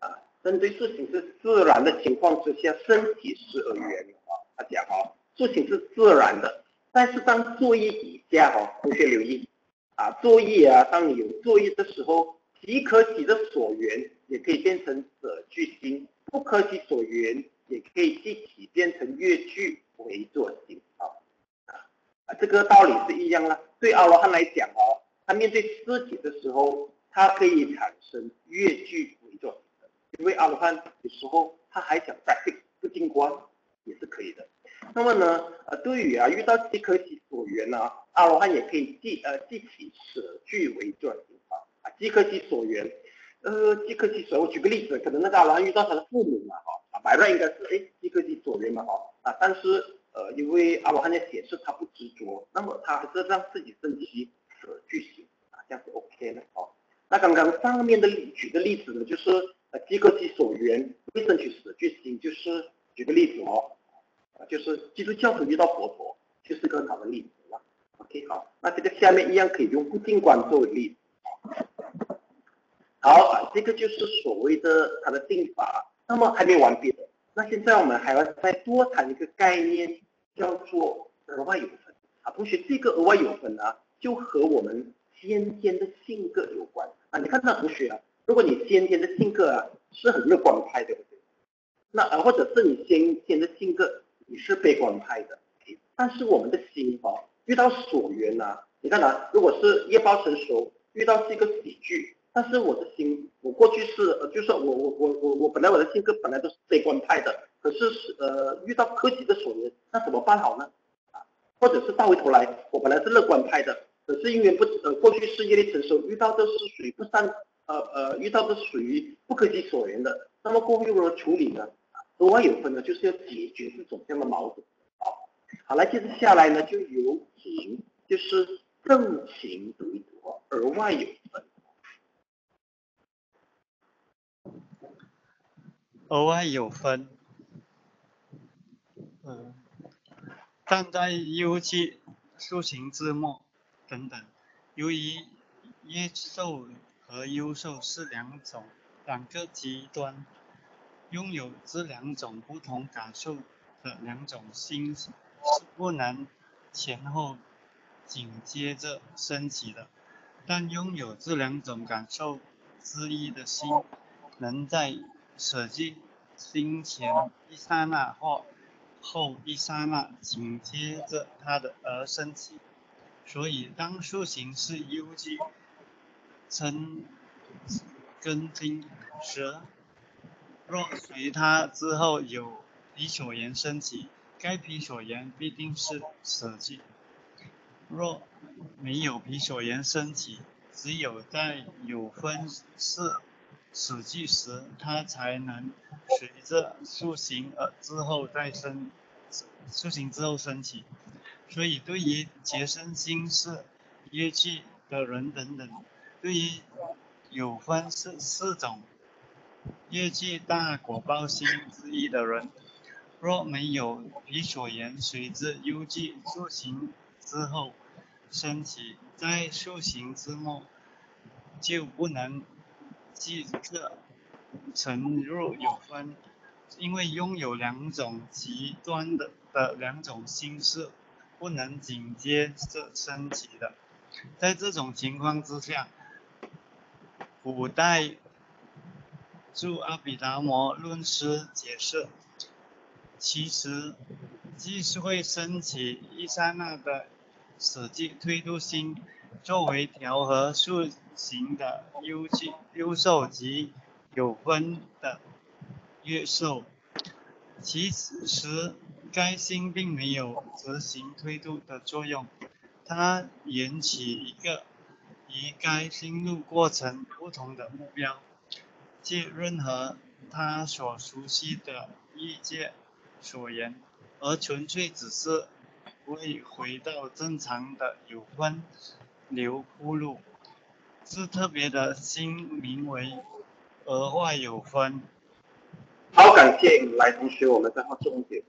[SPEAKER 1] 啊，针对树形是自然的情况之下，身体是而言啊。他讲哈，塑形是自然的，但是当作业底下哈，同学留意啊，作业啊，当你有作业的时候。即可起的所缘也可以变成舍具心，不可起所缘也可以即起变成越具为作心啊啊，这个道理是一样啦。对阿罗汉来讲哦，他面对尸体的时候，他可以产生越具为作，因为阿罗汉有时候他还想 practice 不进关也是可以的。那么呢，呃，对于啊遇到即可起所缘呢，阿罗汉也可以即呃即起舍具为作心。啊，啊即刻其所缘，呃，即刻其所。我举个例子，可能那个阿罗汉遇到他的父母嘛，哈，啊，白乱应该是哎，即刻其所缘嘛，哈，啊，但是呃，因为阿罗汉在显示他不执着，那么他还是让自己升起舍具行，啊，这样是 OK 的，哦。那刚刚上面的举的例子呢，就是呃，即刻其所缘会升起的具行，就是举个例子哦，啊，就是基督教徒遇到佛陀，就是个好的例子了。OK，好，那这个下面一样可以用不定观作为例子。好，这个就是所谓的它的定法。那么还没完毕的，那现在我们还要再多谈一个概念，叫做额外有分啊。同学，这个额外有分啊，就和我们先天的性格有关啊。你看到同学啊，如果你先天的性格啊是很乐观派，对不对？那啊，或者是你先天的性格你是悲观派的，但是我们的心啊，遇到所缘啊，你看啊，如果是业报成熟。遇到是一个喜剧，但是我的心，我过去是，呃，就是我我我我我本来我的性格本来都是悲观派的，可是是呃遇到科技的所缘，那怎么办好呢？啊，或者是倒回头来，我本来是乐观派的，可是因为不呃过去是业力成熟，遇到的是属于不善，呃呃遇到的属于不可及所缘的，那么过后如何处理呢？啊额外有分呢，就是要解决这种这样的矛盾。好，好来接着下来呢，就有情，就是正行独一。额外有分，
[SPEAKER 7] 额外有分，嗯，但在优期、抒情字末等等，由于业受和优受是两种两个极端，拥有这两种不同感受的两种心是不能前后紧接着升起的。但拥有这两种感受之一的心，能在舍弃心前一刹那或后一刹那紧接着他的而升起。所以，当塑形是幽机称根经蛇，若随他之后有皮所缘升起，该皮所缘必定是舍弃。若没有皮所缘升起，只有在有分是死寂时，它才能随着塑形而之后再生，塑形之后升起。所以，对于结生星是业气的人等等，对于有分四四种业气大果报星之一的人，若没有彼所言随之幽寂塑形之后升起，在塑形之末，就不能即刻沉入有分，因为拥有两种极端的的两种心是不能紧接着升级的。在这种情况之下，古代著阿毗达摩论师解释，其实既是会升起一刹那的死寂推度心，作为调和塑型的优气优秀及有分的约束，其实该星并没有执行推度的作用，它引起一个与该心路过程不同的目标，即任何他所熟悉的意界所言，而纯粹只是为回到正常的有分流铺路。是特别的新名为额外有分。
[SPEAKER 1] 好，感谢来同学，我们再画重点。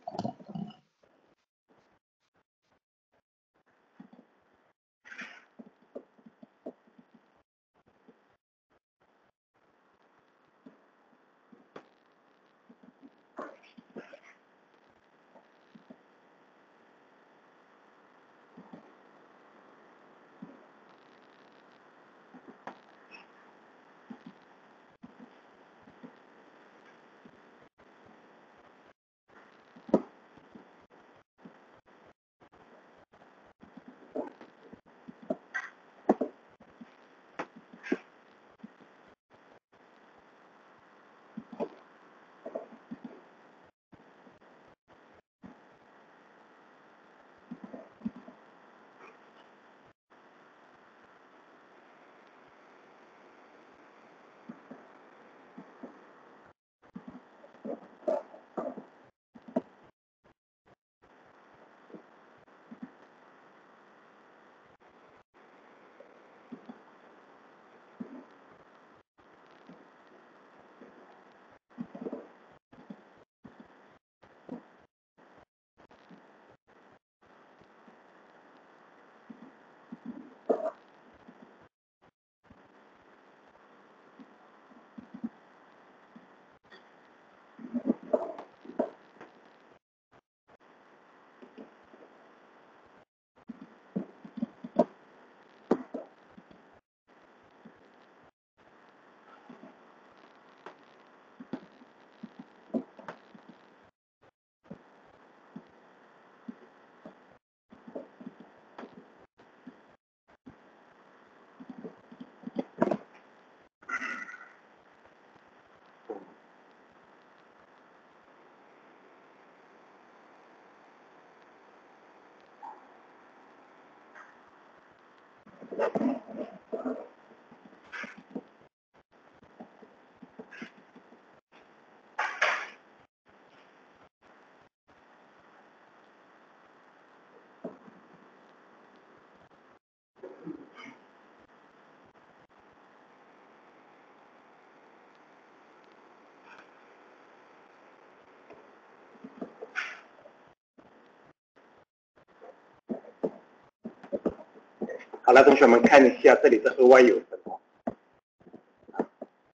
[SPEAKER 1] 好了，同学们看一下这里的额外有什么。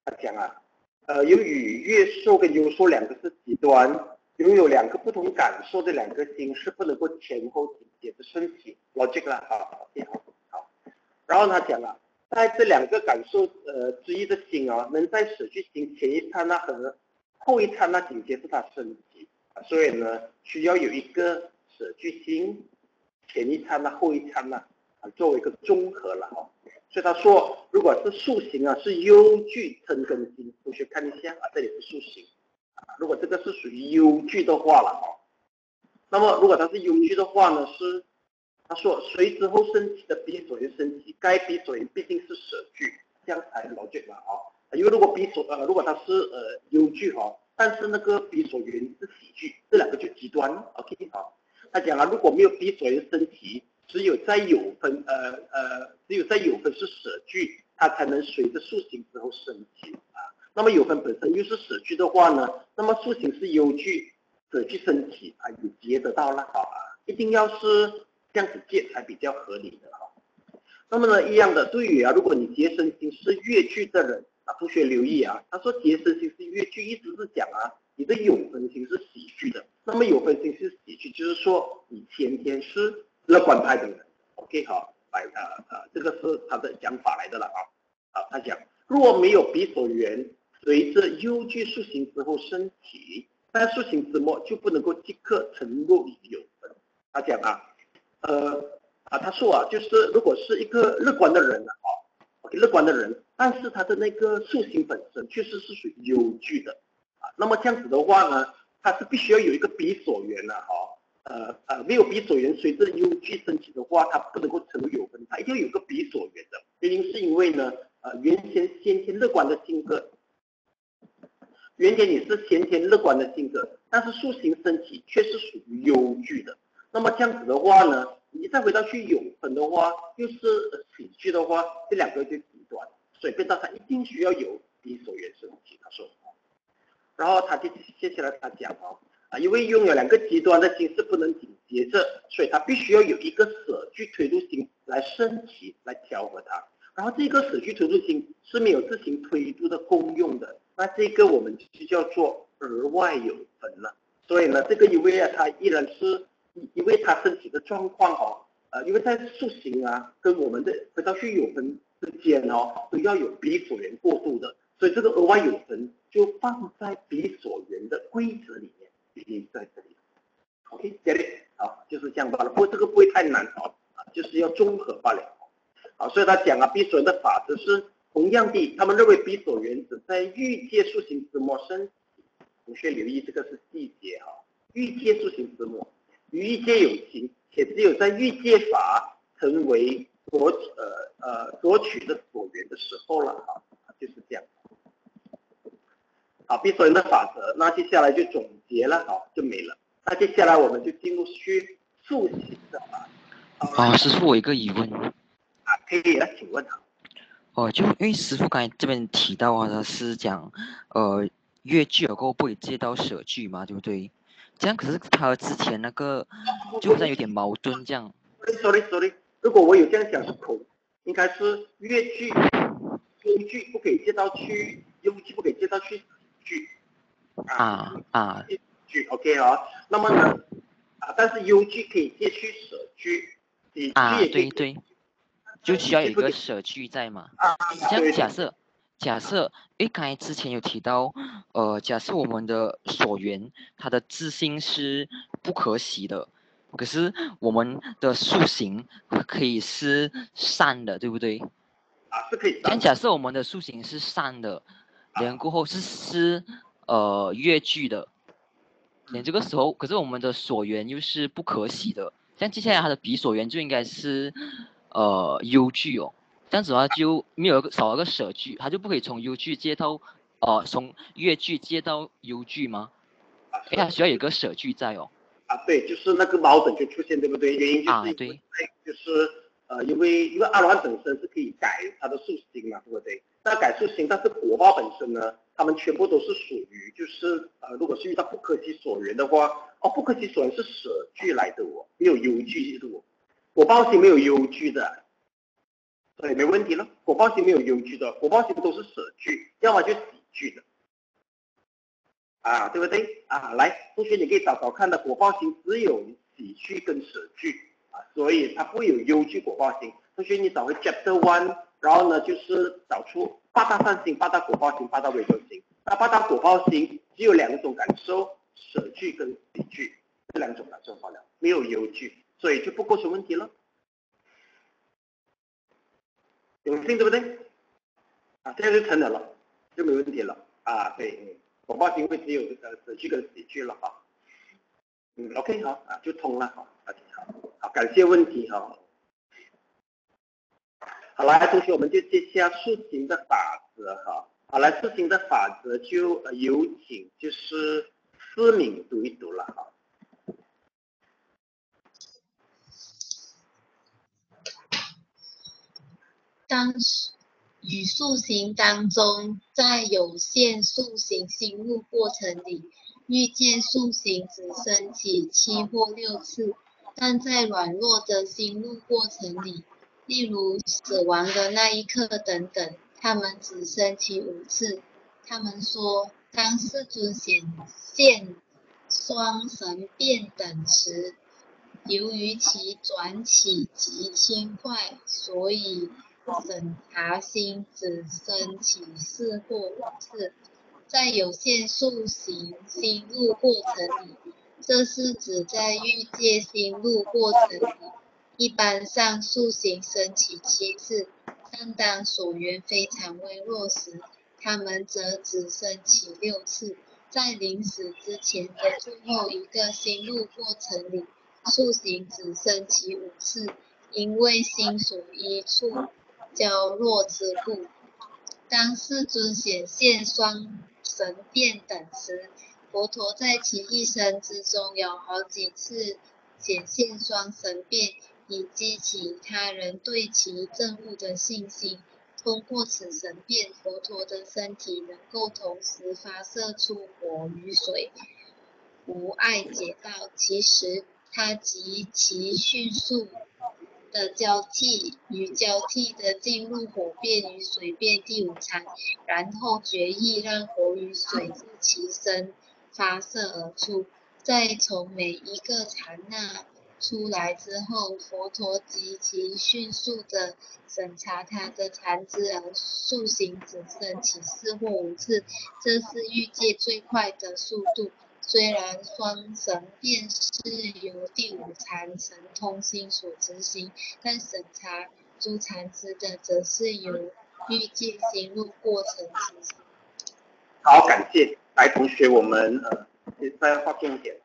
[SPEAKER 1] 他讲啊，呃，由于月数跟优受两个是极端，拥有两个不同感受的两个心是不能够前后紧接着升起，logic 了啊，好，好。然后他讲了，在这两个感受呃之一的心啊，能在舍去心前一刹那和后一刹那紧接着它升起，所以呢，需要有一个舍去心前一刹那后一刹那。作为一个综合了哈，所以他说，如果是塑形啊，是优具称根心，同学看一下啊，这里是塑形啊，如果这个是属于优具的话了哈，那么如果它是优具的话呢，是他说随之后升起的比所缘升起，该比所缘毕竟是舍具，这样才逻辑了啊，因为如果比所呃如果它是呃忧句哈，但是那个比所缘是喜剧，这两个就极端了，OK 好。他讲了，如果没有比所缘升级，只有在有分呃呃只有在有分是舍句，它才能随着塑形之后升级啊。那么有分本身又是舍句的话呢，那么塑形是忧句，舍句升级啊，有结得到了好啊，一定要是这样子借才比较合理的哈。那么呢，一样的，对于啊，如果你结身心是越句的人啊，同学留意啊，他说结身心是越句，意思是讲啊，你的有分心是喜剧的。那么有分心是喜剧，就是说你先天是乐观派的人。OK 好，来啊啊，这个是他的讲法来的了啊啊，他讲若没有比所缘，随着忧句塑形之后升起，但塑形之末就不能够即刻沉入有分。他讲啊，呃。啊，他说啊，就是如果是一个乐观的人啊，哦，乐观的人，但是他的那个塑形本身确实是属于忧惧的，啊，那么这样子的话呢，他是必须要有一个比所缘的，哈，呃呃，没有比所缘，随着忧惧升起的话，它不能够成为有分，它一定要有个比所缘的，原因是因为呢，呃，原先先天乐观的性格，原先你是先天乐观的性格，但是塑形升起却是属于忧惧的，那么这样子的话呢？你再回到去有分的话，又是喜剧的话，这两个就极端，所以变到它一定需要有比所缘升起。他说，然后他就接下来他讲哦，啊，因为拥有两个极端的心是不能紧接着，所以他必须要有一个舍去推度心来升起，来调和它。然后这个舍去推度心是没有自行推度的功用的，那这个我们就叫做额外有分了。所以呢，这个因为啊，它依然是。因为他身体的状况哦，呃，因为在塑形啊，跟我们的回到去有分之间哦，都要有比所缘过渡的，所以这个额外有分就放在比所缘的规则里，已经在这里。OK，get it？好，就是这样罢了。不过这个不会太难，啊，就是要综合罢了。好，所以他讲啊，比所缘的法则是同样的，他们认为比所缘只在欲界塑形之末生。同学留意这个是细节哈，欲界塑形之末。欲界有情，且只有在欲界法成为所呃呃所取的所缘的时候了啊，就是这样。好，必所缘的法则，那接下来就总结了，好就没了。那接下来我们就进入去复习的法。
[SPEAKER 3] 啊，师傅，我一个疑问。
[SPEAKER 1] 啊，可以来请问啊。
[SPEAKER 3] 哦，就因为师傅刚才这边提到啊，他是讲呃越剧而后不会借到舍剧嘛，对不对？这样可是他之前那个就好像有点矛盾这样。
[SPEAKER 1] Sorry Sorry，如果我有这样讲是口，应该是越剧、越剧不可以接到去，忧句不可以接到去句。
[SPEAKER 3] 啊啊。
[SPEAKER 1] 句 OK 啊，那么呢啊，但是忧句可以接去舍句，
[SPEAKER 3] 啊对对，就需要有一个舍句在嘛。
[SPEAKER 1] 啊。
[SPEAKER 3] 这样假设。假设，诶，刚才之前有提到，呃，假设我们的所缘，它的自信是不可喜的，可是我们的塑形可以是善的，对不对？
[SPEAKER 1] 啊，是可以。
[SPEAKER 3] 先假设我们的塑形是善的，连过后是是呃越剧的，连这个时候，可是我们的所缘又是不可喜的，像接下来它的比所缘就应该是呃优句哦。这样子的话就没有少了个舍句，他就不可以从优句接到，呃，从越剧接到优句吗？啊，哎，他需要有个舍句在哦。
[SPEAKER 1] 啊，对，就是那个矛盾就出现，对不对？原因就是
[SPEAKER 3] 对，
[SPEAKER 1] 就是呃，因为因为阿罗汉本身是可以改他的塑形嘛，对不对？那改塑形，但是果报本身呢，他们全部都是属于就是呃，如果是遇到不可及所缘的话，哦，不可及所缘是舍句来的哦，没有优句的哦，果报型没有优句的。对，没问题了。果报型没有忧句的，果报型都是舍句，要么就喜句的，啊，对不对？啊，来，同学你可以找找看的，果报型只有喜句跟舍句，啊，所以它不会有忧句果报型。同学你找回 chapter one，然后呢就是找出八大善行、八大果报型、八大违流型。那八大果报型只有两种感受，舍句跟喜句这两种感受好了，没有忧句，所以就不构成问题了。有听对不对？啊，这样就成了了，就没问题了啊。对，果报行为只有呃舍句跟死句了啊。嗯，OK 好啊，就通了哈。OK 好，好感谢问题哈。好来，同学我们就接下塑形的法则哈。好了，事情的法则就有请就是思敏读一读了哈。
[SPEAKER 6] 当语速行当中，在有限速行心路过程里，遇见速行只升起七或六次，但在软弱的心路过程里，例如死亡的那一刻等等，他们只升起五次。他们说，当世尊显现双神变等时，由于其转起极轻快，所以。审查心只升起四或五次，在有限速行心路过程里，这是指在欲界心路过程里，一般上塑形升起七次，但当所缘非常微弱时，他们则只升起六次。在临死之前的最后一个心路过程里，塑形只升起五次，因为心所依处。较弱之故，当世尊显现双神变等时，佛陀在其一生之中有好几次显现双神变，以激起他人对其证悟的信心。通过此神变，佛陀的身体能够同时发射出火与水，无碍解道。其实，他极其迅速。的交替与交替的进入火变与水变第五禅，然后决意让火与水自其身发射而出，再从每一个禅那出来之后，佛陀极其迅速的审查他的残肢而塑形只剩起四或五次，这是欲界最快的速度。虽然双神便是由第五禅神通心所执行，但审查诸禅之的则是由欲界行路过程执行。
[SPEAKER 1] 好，感谢来同学，我们呃现在画重点。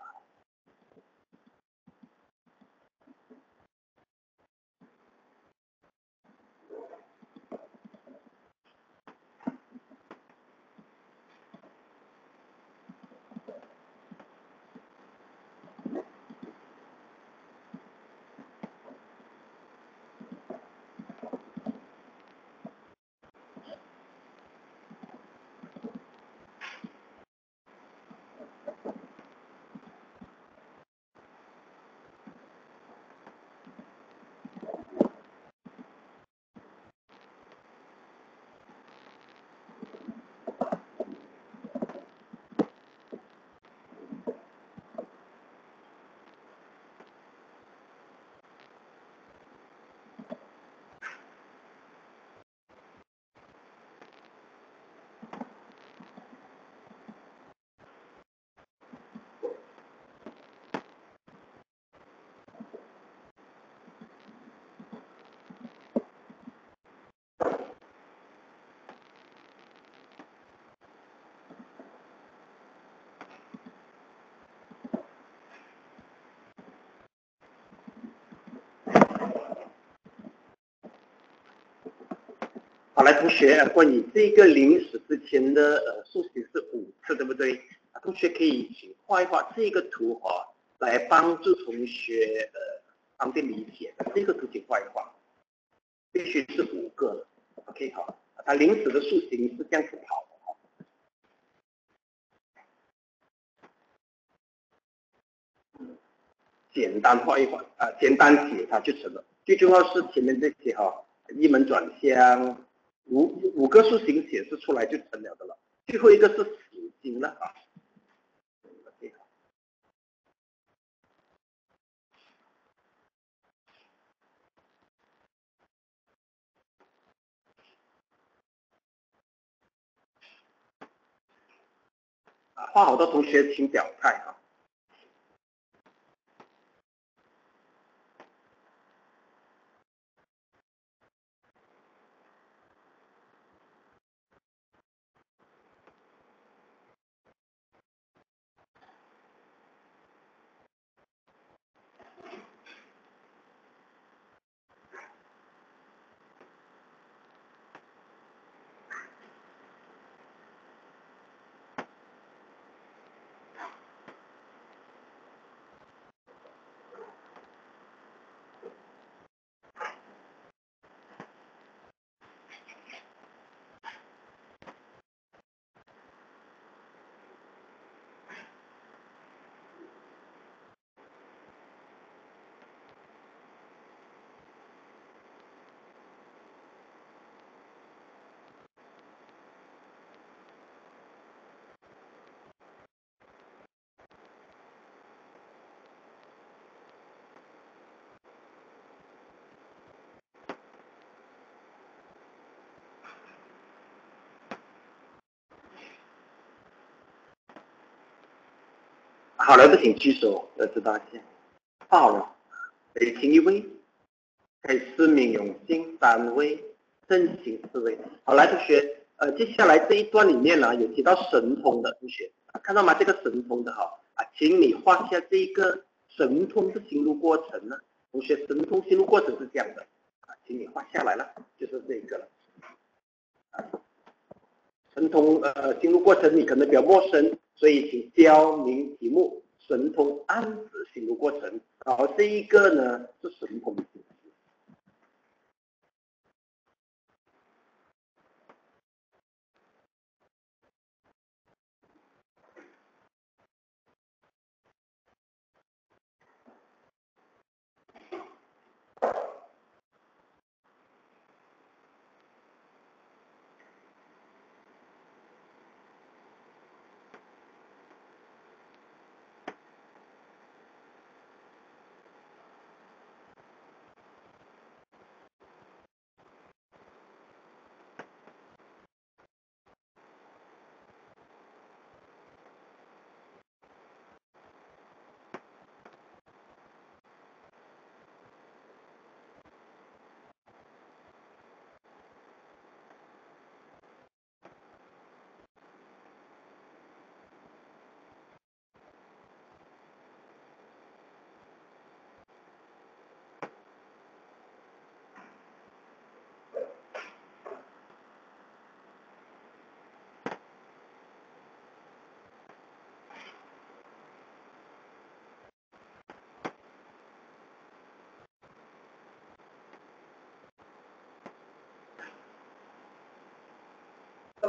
[SPEAKER 1] 啊，来同学，关于这个临死之前的呃数行是五次，对不对？同学可以请画一画这个图哈，来帮助同学呃方便理解。这个图请画一画，必须是五个，OK 好。他临死的数形是这样子跑的哈简单画一画啊，简单写它就成了。最重要是前面这些哈，一门转向。五五个数形显示出来就成了的了，最后一个是死经了啊。啊，画好的同学请表态啊。好了，不请举手，要知道一下。报了，北请一位，开始明永新三位，正行四位。好，来同学，呃，接下来这一段里面呢，有提到神通的同学，看到吗？这个神通的哈啊，请你画下这一个神通的心路过程呢。同学，神通心路过程是这样的啊，请你画下来了，就是这个了。啊，神通呃心路过程你可能比较陌生，所以请标明题目。神通安子心路过程，然后这一个呢是神通。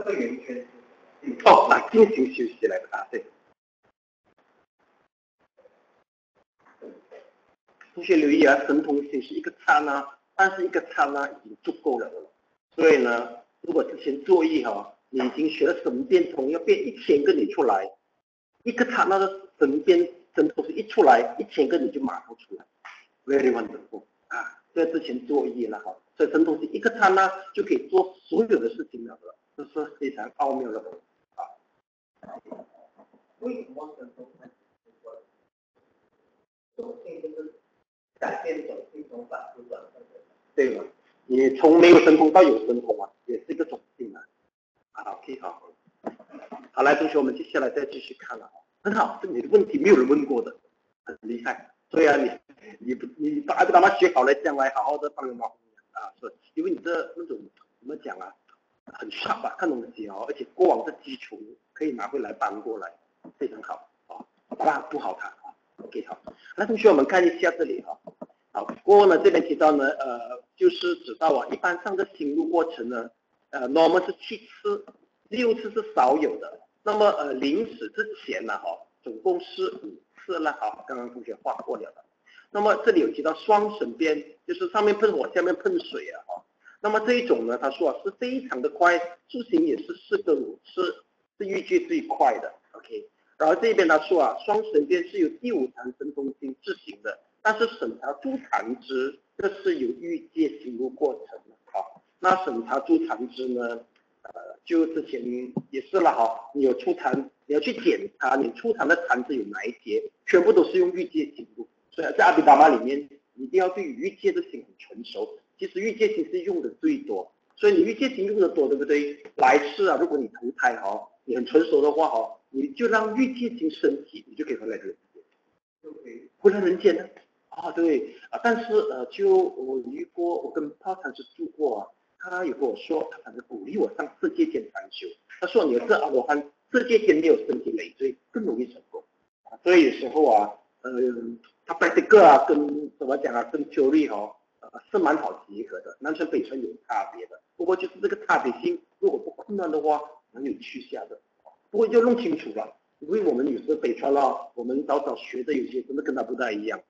[SPEAKER 1] 这个圆圈哦，那进行休息来答对。同学留意啊，神通心是一个刹那，但是一个刹那已经足够了。所以呢，如果之前作业哈，你已经学了神变通，要变一千个你出来，一个刹那的神变神通是一出来，一千个你就马上出来，very wonderful 啊！这之前作业了哈，所以神通是一个刹那就可以做所有的事情了的。这是非常奥妙的啊！为什么神通会种性就是改变转换的？对吗？你从没有神通到有神通啊，也是一个种性啊。好，OK，好。好，来，同学，我们接下来再继续看了啊。很好，这你的问题没有人问过的，很厉害。对啊，你你不你把把它学好了，将来好好的帮忙啊，是，因为你这那种怎么讲啊？很 sharp 啊，看东西哦，而且过往的基础可以拿回来搬过来，非常好啊，那不好谈啊。OK 好，那同学我们看一下这里哈，好，过后呢这边提到呢，呃，就是指到啊，一般上的心路过程呢，呃，normal 是七次，六次是少有的，那么呃临死之前呢哈，总共是五次了哈，刚刚同学画过了的，那么这里有提到双神鞭，就是上面喷火，下面喷水啊哈。那么这一种呢，他说啊是非常的快，塑形也是四个五次，是预计最快的。OK，然后这边他说啊，双神鞭是由第五禅神通心执行的，但是审查诸禅之，这是有预界行入过程的。好，那审查诸禅之呢，呃，就之前也是了哈，你有出禅，你要去检查你出禅的禅子有哪一节，全部都是用预界行入，所以在阿毗达玛里面，一定要对预界的心很成熟。其实欲界心是用的最多，所以你欲界心用的多，对不对？来世啊，如果你投胎哈，你很成熟的话哈，你就让欲界心升级，你就可以回来人间，就可以回来人间呢。啊，对啊，但是呃，就我遇过，我跟泡禅师住过啊，他有跟我说，他反正鼓励我上世界间禅修。他说你是阿罗汉，世界间没有身体累赘，更容易成功。啊所以有时候啊，嗯，他在这个啊，跟怎么讲啊，跟秋丽哈。是蛮好结合的，南传北传有差别的，不过就是这个差别性，如果不困难的话，蛮有趣下的。不过就弄清楚了，因为我们有时北川了，我们早早学的有些真的跟他不太一样。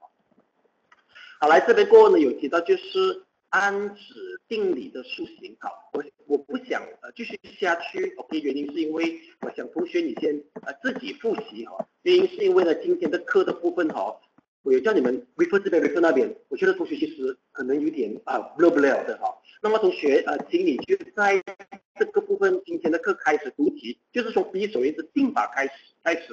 [SPEAKER 1] 好，来这边过后呢，有提到就是安指定理的塑形。好，我我不想呃继续下去，OK，原因是因为我想同学你先呃自己复习哈，原因是因为呢今天的课的部分哈。我也叫你们 refer 这边回复那边，我觉得同学其实可能有点啊 blow 不了的哈。那么同学呃，请你就在这个部分今天的课开始读题，就是说第一首页的定法开始，开始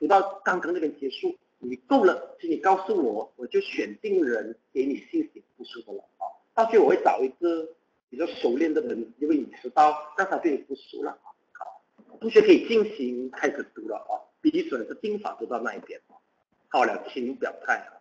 [SPEAKER 1] 读到刚刚那边结束，你够了，请你告诉我，我就选定人给你进行复述的了啊。到时候我会找一个比较熟练的人，因为你迟到，让他对你复述了啊。好，同学可以进行开始读了啊。第一首是定法读到那一边，好了，请表态。